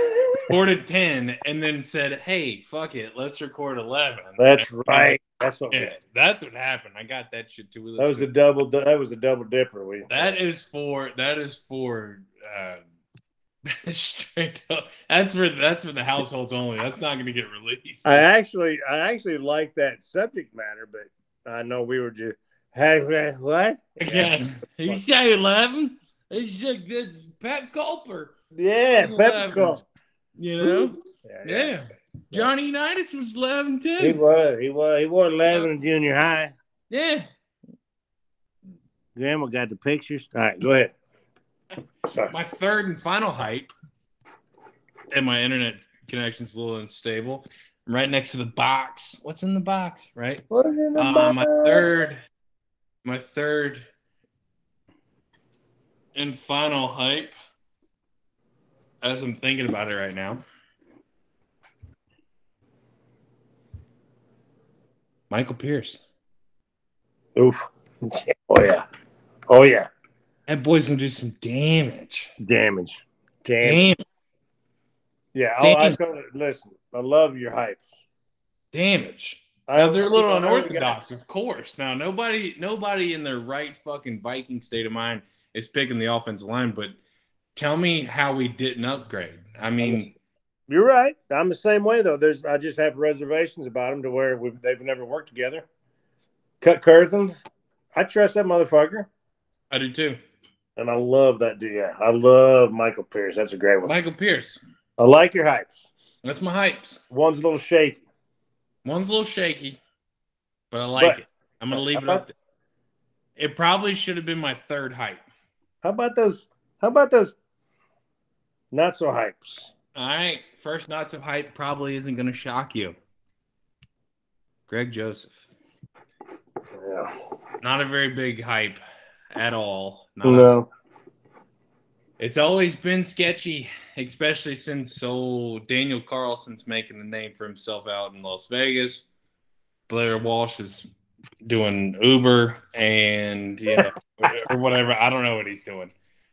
Recorded 10 and then said, hey, fuck it, let's record 11. That's right. That's what Yeah, that's what happened. I got that shit too. That was a double. That was a double dipper. We That is for that is for uh straight up. That's for that's for the households only. That's not going to get released. I actually, I actually like that subject matter, but I know we were just hey what? Again, you say eleven? It's Pat Culper. Yeah, Eleven. Pepco. You know, Yeah, yeah. Johnny Unitas was eleven He was. He was. He was eleven in junior high. Yeah, Grandma got the pictures. All right, go ahead. Sorry. my third and final hype, and my internet connection's a little unstable. I'm right next to the box. What's in the box? Right. What is in the Uh, my third, my third and final hype, as I'm thinking about it right now. Michael Pierce. Oof. Oh yeah. Oh yeah. That boy's gonna do some damage. Damage. Damage. Damn, Yeah. Oh, I totally listen. I love your hypes. damage. I Now they're a little I already got- unorthodox, of course. Now nobody, nobody in their right fucking Viking state of mind is picking the offensive line. But tell me how we didn't upgrade. I mean, You're right. I'm the same way though. There's I just have reservations about them to where we've, they've never worked together. Kirk Cousins. I trust that motherfucker, I do too. and I love that dude. Yeah, I love Michael Pierce. That's a great one. Michael Pierce. I like your hypes. That's my hypes. One's a little shaky. One's a little shaky, but I like But- it. I'm gonna leave it How up. There. It probably should have been my third hype. How about those? How about those? Not so hypes. All right, first knots of hype probably isn't gonna shock you. Greg Joseph, Yeah. not a very big hype at all. Not No. It's always been sketchy, especially since old Daniel Carlson's making the name for himself out in Las Vegas. Blair Walsh is doing Uber and you know, or whatever. I don't know what he's doing.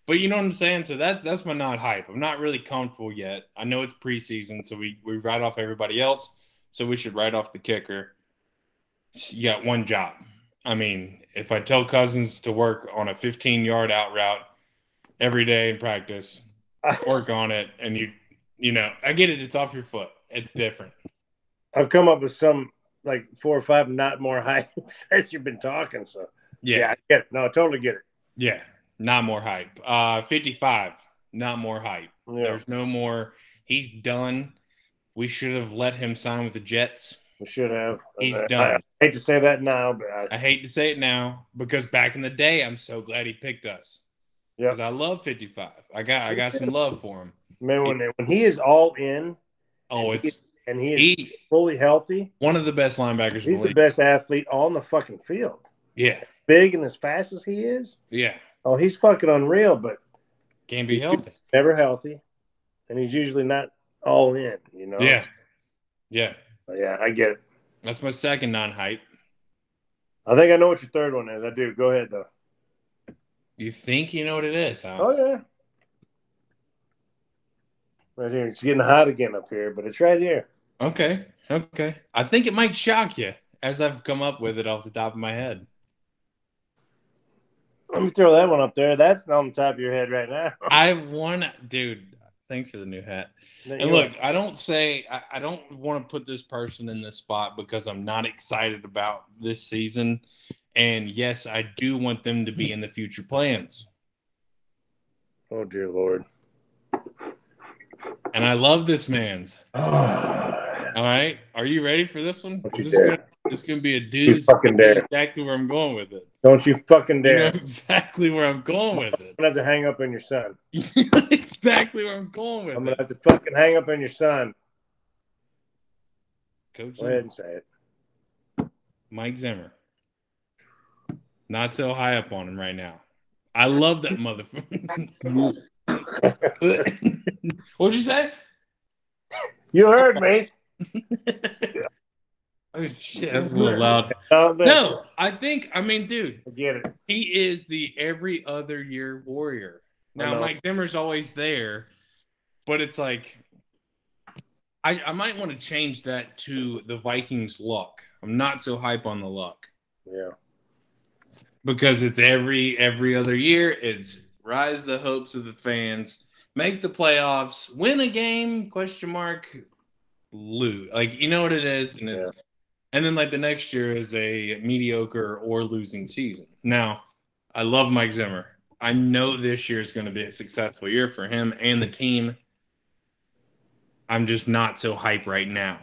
But you know what I'm saying? So that's that's my not hype. I'm not really comfortable yet. I know it's preseason, so we, we write off everybody else. So we should write off the kicker. You got one job. I mean, if I tell Cousins to work on a 15 yard out route every day in practice, work on it, and you, you know, I get it. It's off your foot. It's different. I've come up with some like four or five not more hypes as you've been talking. So yeah, Yeah, I get it. No, I totally get it. yeah, not more hype. Uh, 55, not more hype. Yeah, There's no more. He's done. We should have let him sign with the Jets. we should have. He's I- done. I hate to say that now, but I, I hate to say it now because back in the day, I'm so glad he picked us. Yeah, Because I love 55. I got I got some love for him. man, when when he is all in Oh, it's and he is he fully healthy, one of the best linebackers. in he's the the best athlete on the fucking field. Yeah, Big and as fast as he is, yeah. Oh, he's fucking unreal. But Can't be healthy. never healthy. and he's usually not all in. You know. Yeah. Yeah. But yeah, I get it. That's my second non hype. I think I know what your third one is. I do. Go ahead though. You think you know what it is, huh? Oh yeah. Right here. It's getting hot again up here, but it's right here. Okay. Okay. I think it might shock you as I've come up with it off the top of my head. Let me throw that one up there. That's on the top of your head right now. I want dude, thanks for the new hat. And look, I don't say I, I don't want to put this person in this spot because I'm not excited about this season. And yes, I do want them to be in the future plans. Oh dear lord. And I love this man's. All right. Are you ready for this one? This is, gonna, is gonna be a doozy. fucking dare. Exactly where I'm going with it. Don't you fucking You dare. know exactly where I'm going with it. I'm gonna have to hang up on your son. exactly where I'm going with it. I'm gonna it. have to fucking hang up on your son. Coach Go ahead and say it. Mike Zimmer. Not so high up on him right now. I love that motherfucker. What'd you say? You heard me. Oh shit, that's a little loud. No, I think I mean, dude, I get it. he is the every other year warrior. Now. Mike Zimmer's always there, but it's like I, I might want to change that to the Vikings luck. I'm not so hype on the luck. Yeah. because it's every every other year. It's rise the hopes of the fans, make the playoffs, win a game? Question mark. Lose, like you know what it is, and it's, and then like the next year is a mediocre or losing season. Now, I love Mike Zimmer. I know this year is going to be a successful year for him and the team. I'm just not so hype right now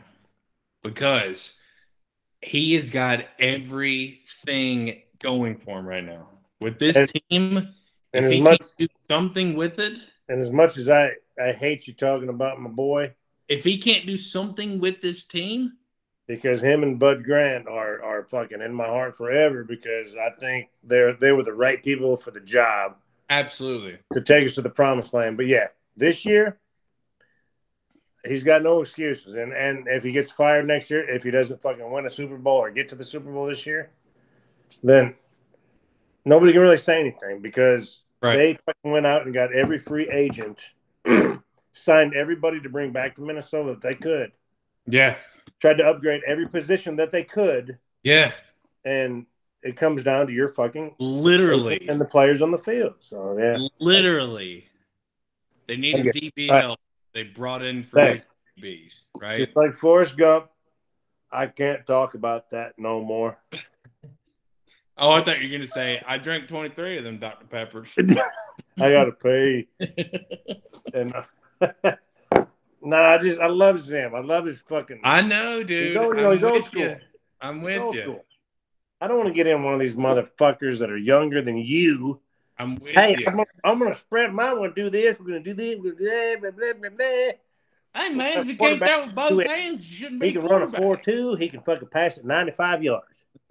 because he has got everything going for him right now. With this And- team, And if as he much can't do something with it, and as much as I I hate you talking about my boy if he can't do something with this team, because him and Bud Grant are are fucking in my heart forever because I think they're they were the right people for the job absolutely. to take us to the promised land. But yeah, this year he's got no excuses. And and if he gets fired next year, if he doesn't fucking win a Super Bowl or get to the Super Bowl this year, then nobody can really say anything because Right. they fucking went out and got every free agent, signed everybody to bring back to Minnesota that they could, Yeah. Tried to upgrade every position that they could, Yeah. and it comes down to your fucking Literally. and the players on the field. So yeah, Literally. They needed Okay. DB right. help. They brought in free. DBs, right? just like Forrest Gump, I can't talk about that no more. Oh, I thought you were gonna say I drank 23 of them Dr. Peppers. I gotta pay. And nah, I just I love Zim. I love his fucking. I know, dude. He's old, you know, he's old school. you. I'm with you. school. I don't want to get in one of these motherfuckers that are younger than you. I'm with Hey, you. I'm gonna, I'm gonna spread. We're gonna do this. We're gonna do this. We're gonna blah blah blah blah blah. Hey man, if you can't throw with both hands, you shouldn't be He can run a four two. He can fucking pass it ninety five yards.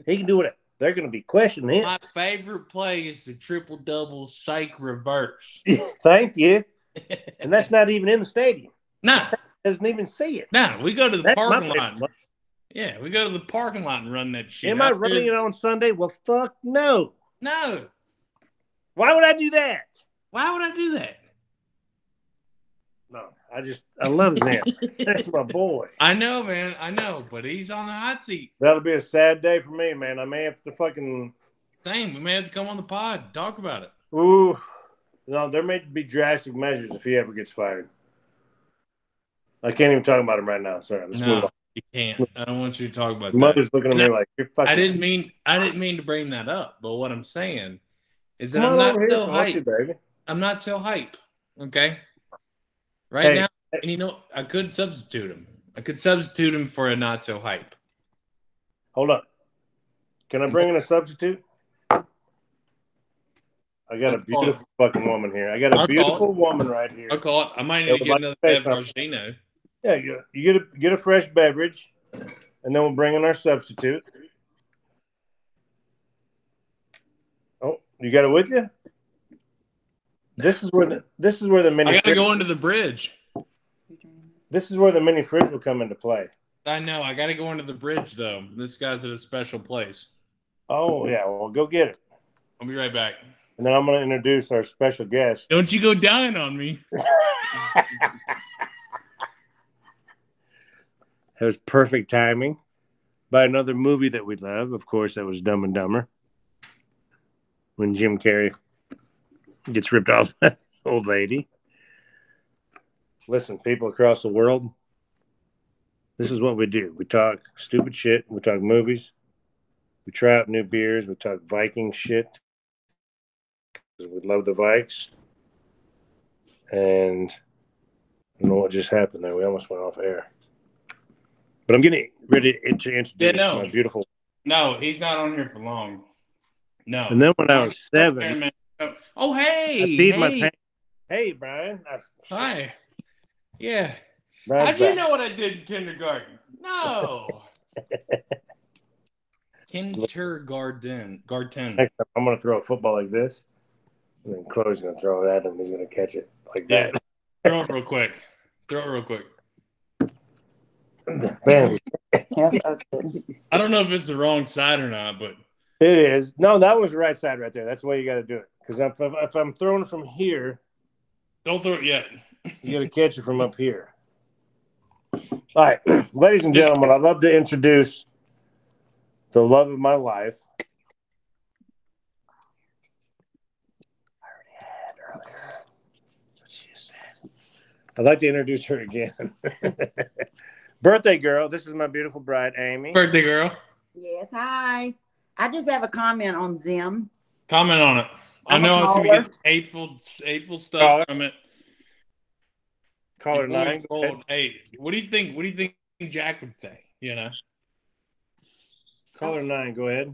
He can do it. They're gonna be questioning him. My favorite play is the triple double psych reverse. Thank you. And that's not even in the stadium. No, Doesn't even see it. no, we go to the That's parking lot. Yeah, we go to the parking lot and run that shit. Am I Out running it on Sunday? Well, fuck no. No. Why would I do that? Why would I do that? No, I just I love Zim. That's my boy. I know, man. I know, but he's on the hot seat. That'll be a sad day for me, man. I may have to fucking Same. We may have to come on the pod and talk about it. ooh. No, there may be drastic measures if he ever gets fired. I can't even talk about him right now. Sorry, let's move No, on. you can't. I don't want you to talk about that. Mother's looking at me like you're fucking. I didn't mean I didn't mean to bring that up, but what I'm saying is that Come I'm not so you, hype. baby. I'm not so hype. Okay. Right Hey. now, and you know, I could substitute him. I could substitute him for a not so hype. Hold up. Can I bring in a substitute? I got a I'll it. beautiful fucking woman here. I got a I'll beautiful woman right here. I'll call it. I might need to get another Say Bev something. Margino. Yeah, you, you get a get a fresh beverage, and then we'll bring in our substitute. Oh, you got it with you? This is where the this is where the mini fridge I gotta go under the bridge. This is where the mini fridge will come into play. I know. I got to go into the bridge though. This guy's at a special place. Oh yeah, well go get it. I'll be right back. And then I'm going to introduce our special guest. Don't you go dying on me. That was perfect timing. By another movie that we love, of course, that was Dumb and Dumber. When Jim Carrey gets ripped off by old lady. Listen, people across the world, this is what we do. We talk stupid shit. We talk movies. We try out new beers. We talk Viking shit. We love the Vikes. And don't know what just happened there. We almost went off air. But I'm getting ready to introduce Yeah, no. my beautiful. No, he's not on here for long. No. And then when I was seven, Oh, hey. I peed my hey. pants. Hey, Bryan. I, Hi. Yeah. Bryan's How'd you back. know what I did in kindergarten? No. kindergarten. Garden. Next time, I'm going to throw a football like this. And then Chloe's going to throw it at him. He's going to catch it like Yeah. Throw it real quick. Throw it real quick. That. Man, Yeah, that was good. I don't know if it's the wrong side or not, but it is. No, that was the right side right there. That's the way you got to do it. Because if, if, if I'm throwing from here, don't throw it yet. you got to catch it from up here. All right, ladies and gentlemen, I'd love to introduce the love of my life. I already had earlier. That's what just said. I'd like to introduce her again. Birthday girl. This is my beautiful bride, Amy. Birthday girl. Yes, hi. I just have a comment on Zim. Comment on it. I I'm a know it's gonna caller. get hateful, hateful stuff Caller. from it. Caller People nine. Go ahead. called- Hey, what do you think? What do you think Jack would say? You know, Caller nine. Go ahead.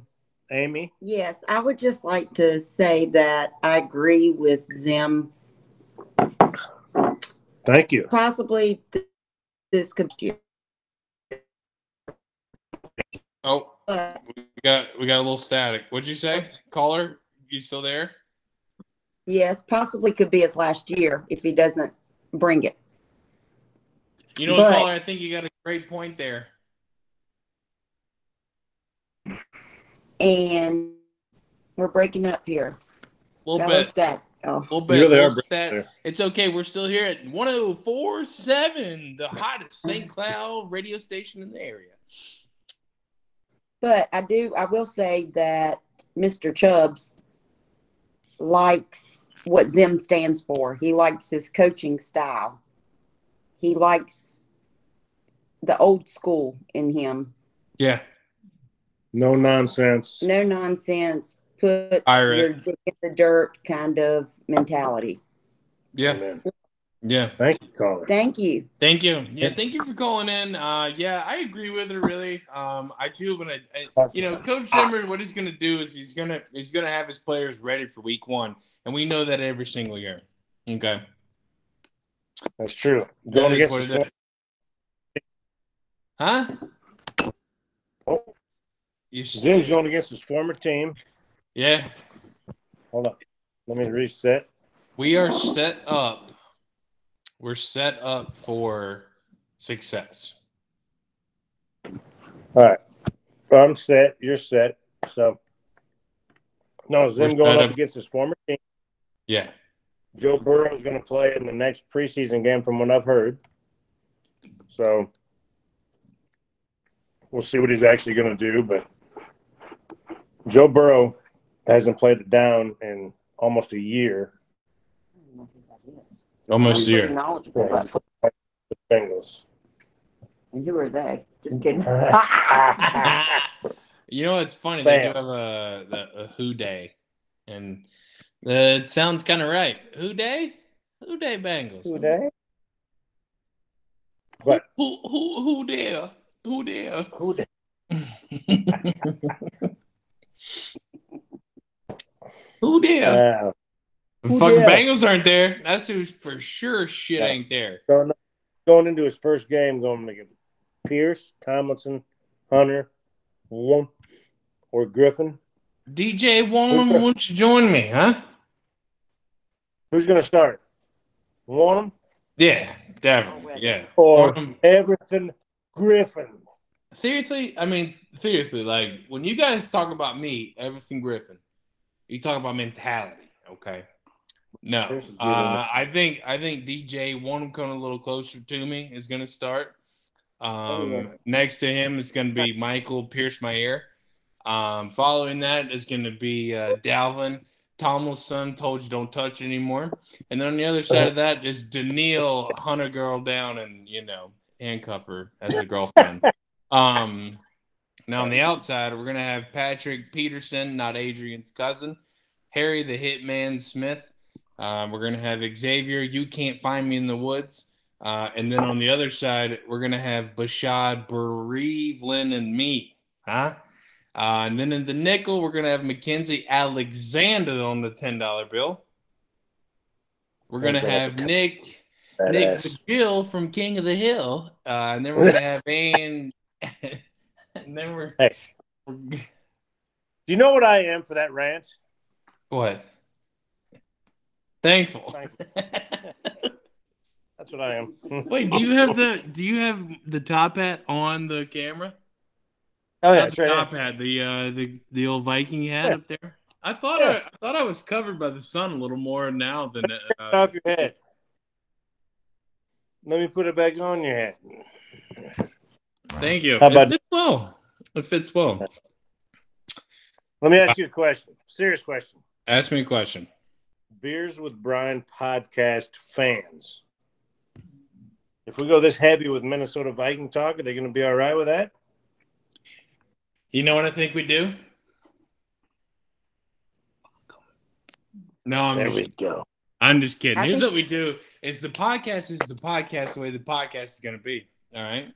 Amy. Yes, I would just like to say that I agree with Zim. Thank you. Possibly th- this computer. Oh, we got we got a little static. What'd you say, caller? You still there? Yes, possibly could be his last year if he doesn't bring it. You know, But- caller? I think you got a great point there. And we're breaking up here. A oh. little Fellow bit, stat. Oh, a little bit. You really little are breaking stat- It's okay. We're still here at 104.7, the hottest St. Cloud radio station in the area. But I do, I will say that Mr. Chubbs likes what Zim stands for. He likes his coaching style. He likes the old school in him. Yeah, No nonsense. No nonsense, put Pirate. your dick in the dirt kind of mentality. yeah, Amen. Yeah. Thank you, caller. Thank you. Thank you. Yeah, thank you for calling in. Uh, yeah, I agree with her. Really, um, I do. When I, I you know, Coach Zimmer, what he's going to do is he's gonna he's gonna have his players ready for Week One, and we know that every single year. Okay, That's true. Going is against what the it is. Huh? Oh. You Zim's going against his former team. Yeah, Hold up. Let me reset. we are set up. We're set up for success. All right. I'm set. You're set. So, no, Zim going up up. against his former team. Yeah, Joe Burrow is going to play in the next preseason game, from what I've heard. So, we'll see what he's actually going to do. But Joe Burrow hasn't played it down in almost a year. Almost a year. knowledgeable, Yeah. but- The Bengals. And who are they? Just kidding. you know it's funny they do Bam. have a, the- a who day and uh, it sounds kind of right who day who day bengals Who day? What? who who who there who there Who dey? who there Uh, The who fucking there? bengals aren't there that's who's for sure shit Yeah. ain't there going, going into his first game, going to get Pierce, Tomlinson, Hunter, one, or Griffen. dj Warren, Who's- won't you join me huh Who's going to start? One. yeah definitely yeah. or Um, Everson Griffen. seriously, I mean, seriously, like when you guys talk about me, Everson Griffen, you talk about mentality, okay? No, This is good, uh, I think I think DJ one coming a little closer to me is going to start. Um, next to him is going to be Michael Pierce Mayer. Um, following that is going to be uh, Dalvin Tomlinson. Told you don't touch anymore. And then on the other side of that is Daniil hunt a girl down and you know handcuff her as a girlfriend. um, now on the outside we're gonna have Patrick Peterson, not Adrian's cousin, Harry the Hitman Smith. Uh, we're gonna have Xavier. You can't find me in the woods. Uh, and then on the other side, we're gonna have Bashaud, Berevelin, and me. Huh? Uh, and then in the nickel, we're gonna have Mackensie Alexander on the ten dollar bill. We're gonna have a- Nick Nick Badass. Jill from King of the Hill, uh, and then we're gonna have Ann, and then we're, Hey. we're- Do you know what I am for that rant? what? Thankful. That's what I am. Wait, do you have the do you have the top hat on the camera? Oh yeah, Not the right top hat, the uh the the old Viking hat Yeah. up there. I thought Yeah. I, I thought I was covered by the sun a little more now than uh, off your head. Let me put it back on your head. thank you. How about- it fits well. It fits well. Let me ask you a question. Serious question. Ask me a question. Beers with Bryan podcast fans. If we go this heavy with Minnesota Viking talk, are they going to be all right with that? You know what I think we do? No, I'm There just, we go. I'm just kidding. I Here's think- what we do: is the podcast is the podcast the way the podcast is going to be. All right.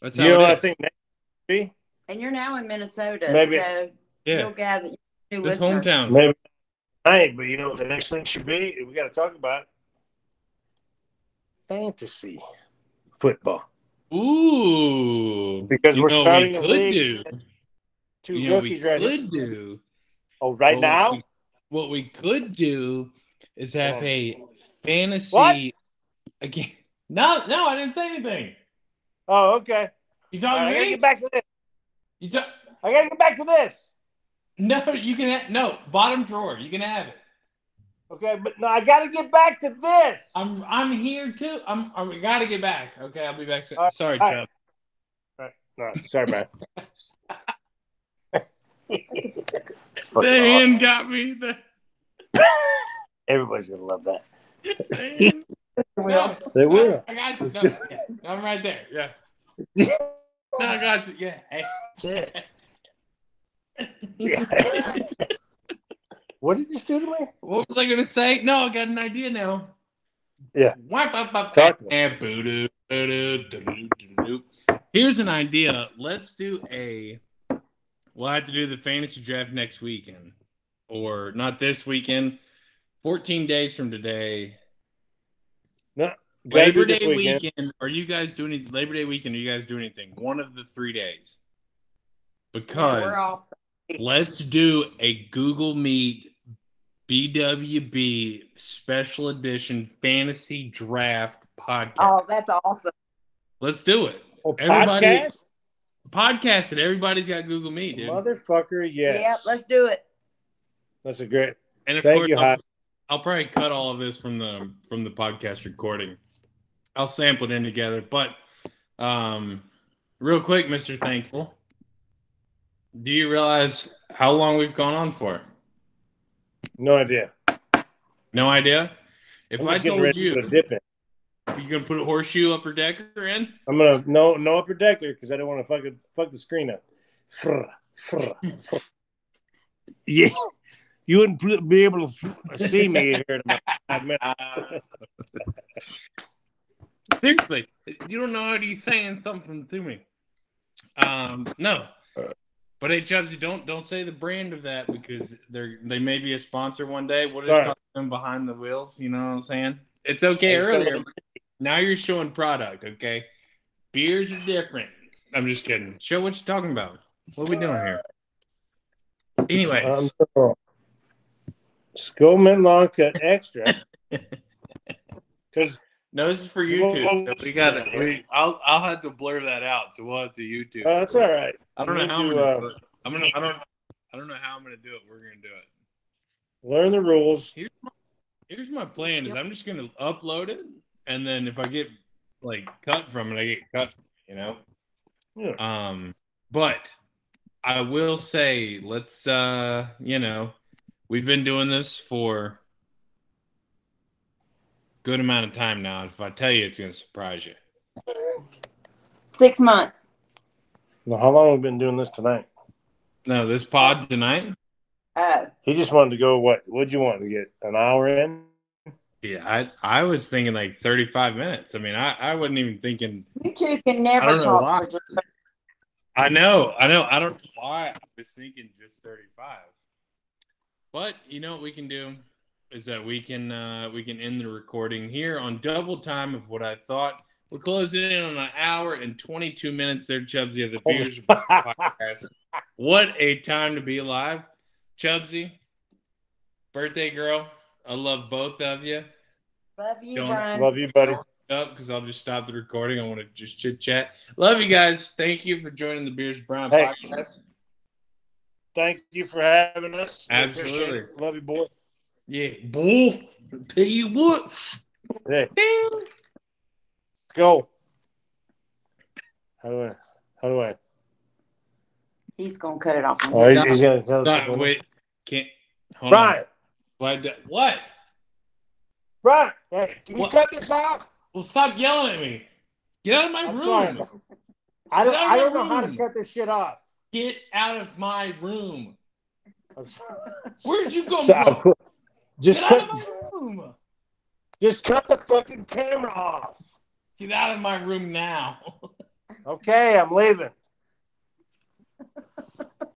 That's how You know it what I think next be? And you're now in Minnesota, Maybe- so Yeah, you'll gather new this listeners. hometown. Maybe tonight, but you know what the next thing should be? We got to talk about fantasy football. Ooh, Because we're know starting we a league. do. Two You know we right could now. do Oh, right what now? We, what we could do is have Oh. a fantasy. What? Again, no, no, I didn't say anything. Oh, okay. You talking I to gotta me? get back to this. You talk- I gotta get back to this. No, you can ha- no bottom drawer. You can have it. Okay, but no, I gotta get back to this. I'm I'm here too. I'm I got to get back. Okay, I'll be back soon. All right, Sorry, all Chuck. right. No, sorry, man. it's fucking Dan awesome. got me. The, Everybody's gonna love that. Dan. No, They will. I, I got you. No, yeah, I'm right there. Yeah. No, I got you. Yeah. Hey. That's it. what did you do to me? What was I gonna say? No, I got an idea now. Yeah. Wipe up up Talk to me. and boo-doo, boo-doo, doo-doo, doo-doo. Here's an idea. Let's do a. We'll have to do the fantasy draft next weekend, or not this weekend. 14 days from today. Gotta Labor Day weekend. weekend. Are you guys doing any Labor Day weekend? Are you guys doing anything? One of the three days. Because we're off. Let's do a Google Meet BWB special edition fantasy draft podcast. Oh, that's awesome. Let's do it. Oh, Everybody- podcast? Podcast it. Everybody's got Google Meet, dude. Motherfucker, yes. Yep, let's do it. That's a great. and of Thank course, you, I'll, Hot. I'll probably cut all of this from the from the podcast recording. I'll sample it in together. But um, real quick, Mister Thankful, do you realize how long we've gone on for? No idea. No idea. If I'm I just getting told ready to you, put a dip in. you gonna put a horseshoe upper decker in? I'm gonna no no upper decker because I don't want to fucking fuck the screen up. Yeah, you wouldn't be able to see me here in about five minutes. Seriously, you don't know how to saying something to me. Um, no. But hey, Chubsy, don't don't say the brand of that because they're they may be a sponsor one day. We'll just Sorry. talk to them behind the wheels. You know what I'm saying? It's okay I just got a earlier. Now you're showing product. Okay, beers are different. I'm just kidding. Show what you're talking about. What are we doing here? Anyways, Um, Skoal mint extra. Because No, this is for YouTube. So we got to. We, I'll I'll have to blur that out. So we'll have to YouTube. Oh, that's all right. I don't We know how I'm gonna. uh, do it. I'm gonna. I don't. I don't know how I'm gonna do it. We're gonna do it. Learn the rules. Here's my plan: is I'm just gonna upload it, and then if I get like cut from it, I get cut. You know. Yeah. Um, but I will say, let's. uh You know, we've been doing this for good amount of time now. If I tell you, it's gonna surprise you. Six months. Now, how long have we been doing this tonight? No, this pod tonight. Oh, He just wanted to go. What? What'd you want to get an hour in? Yeah, I I was thinking like 35 minutes. I mean, I I wasn't even thinking. You two can I never don't know talk why. for I know, I know, I don't know why I was thinking just 35. But you know what we can do is that we can uh we can end the recording here on double time of what I thought. We're closing in on an hour and 22 minutes there, Chubsy of the Beers podcast. What a time to be alive. Chubsy, birthday girl. I love both of you. love you, Don't Bryan. Love you, buddy. Up because I'll just stop the recording. I want to just chit chat. Love you guys. Thank you for joining the Beers Brown Hey. podcast. Thank you for having us. We appreciate Absolutely. it. Love you, boy. Yeah, bull. Tell you what. Hey, Ding. go. How do I? How do I? He's gonna cut it off. Oh, he's, he's own. gonna. No, wait. Can't. Hold Bryan, on. Why d- What? Bryan, hey, can you cut this off? Well, stop yelling at me. Get out of my I'm room. sorry. I don't. Get out of I don't know how to cut this shit off. Get out of my room. I'm sorry. Where did you go? So, I'm from? put- just Get cut. out of my room. Just cut the fucking camera off. Get out of my room now. Okay, I'm leaving.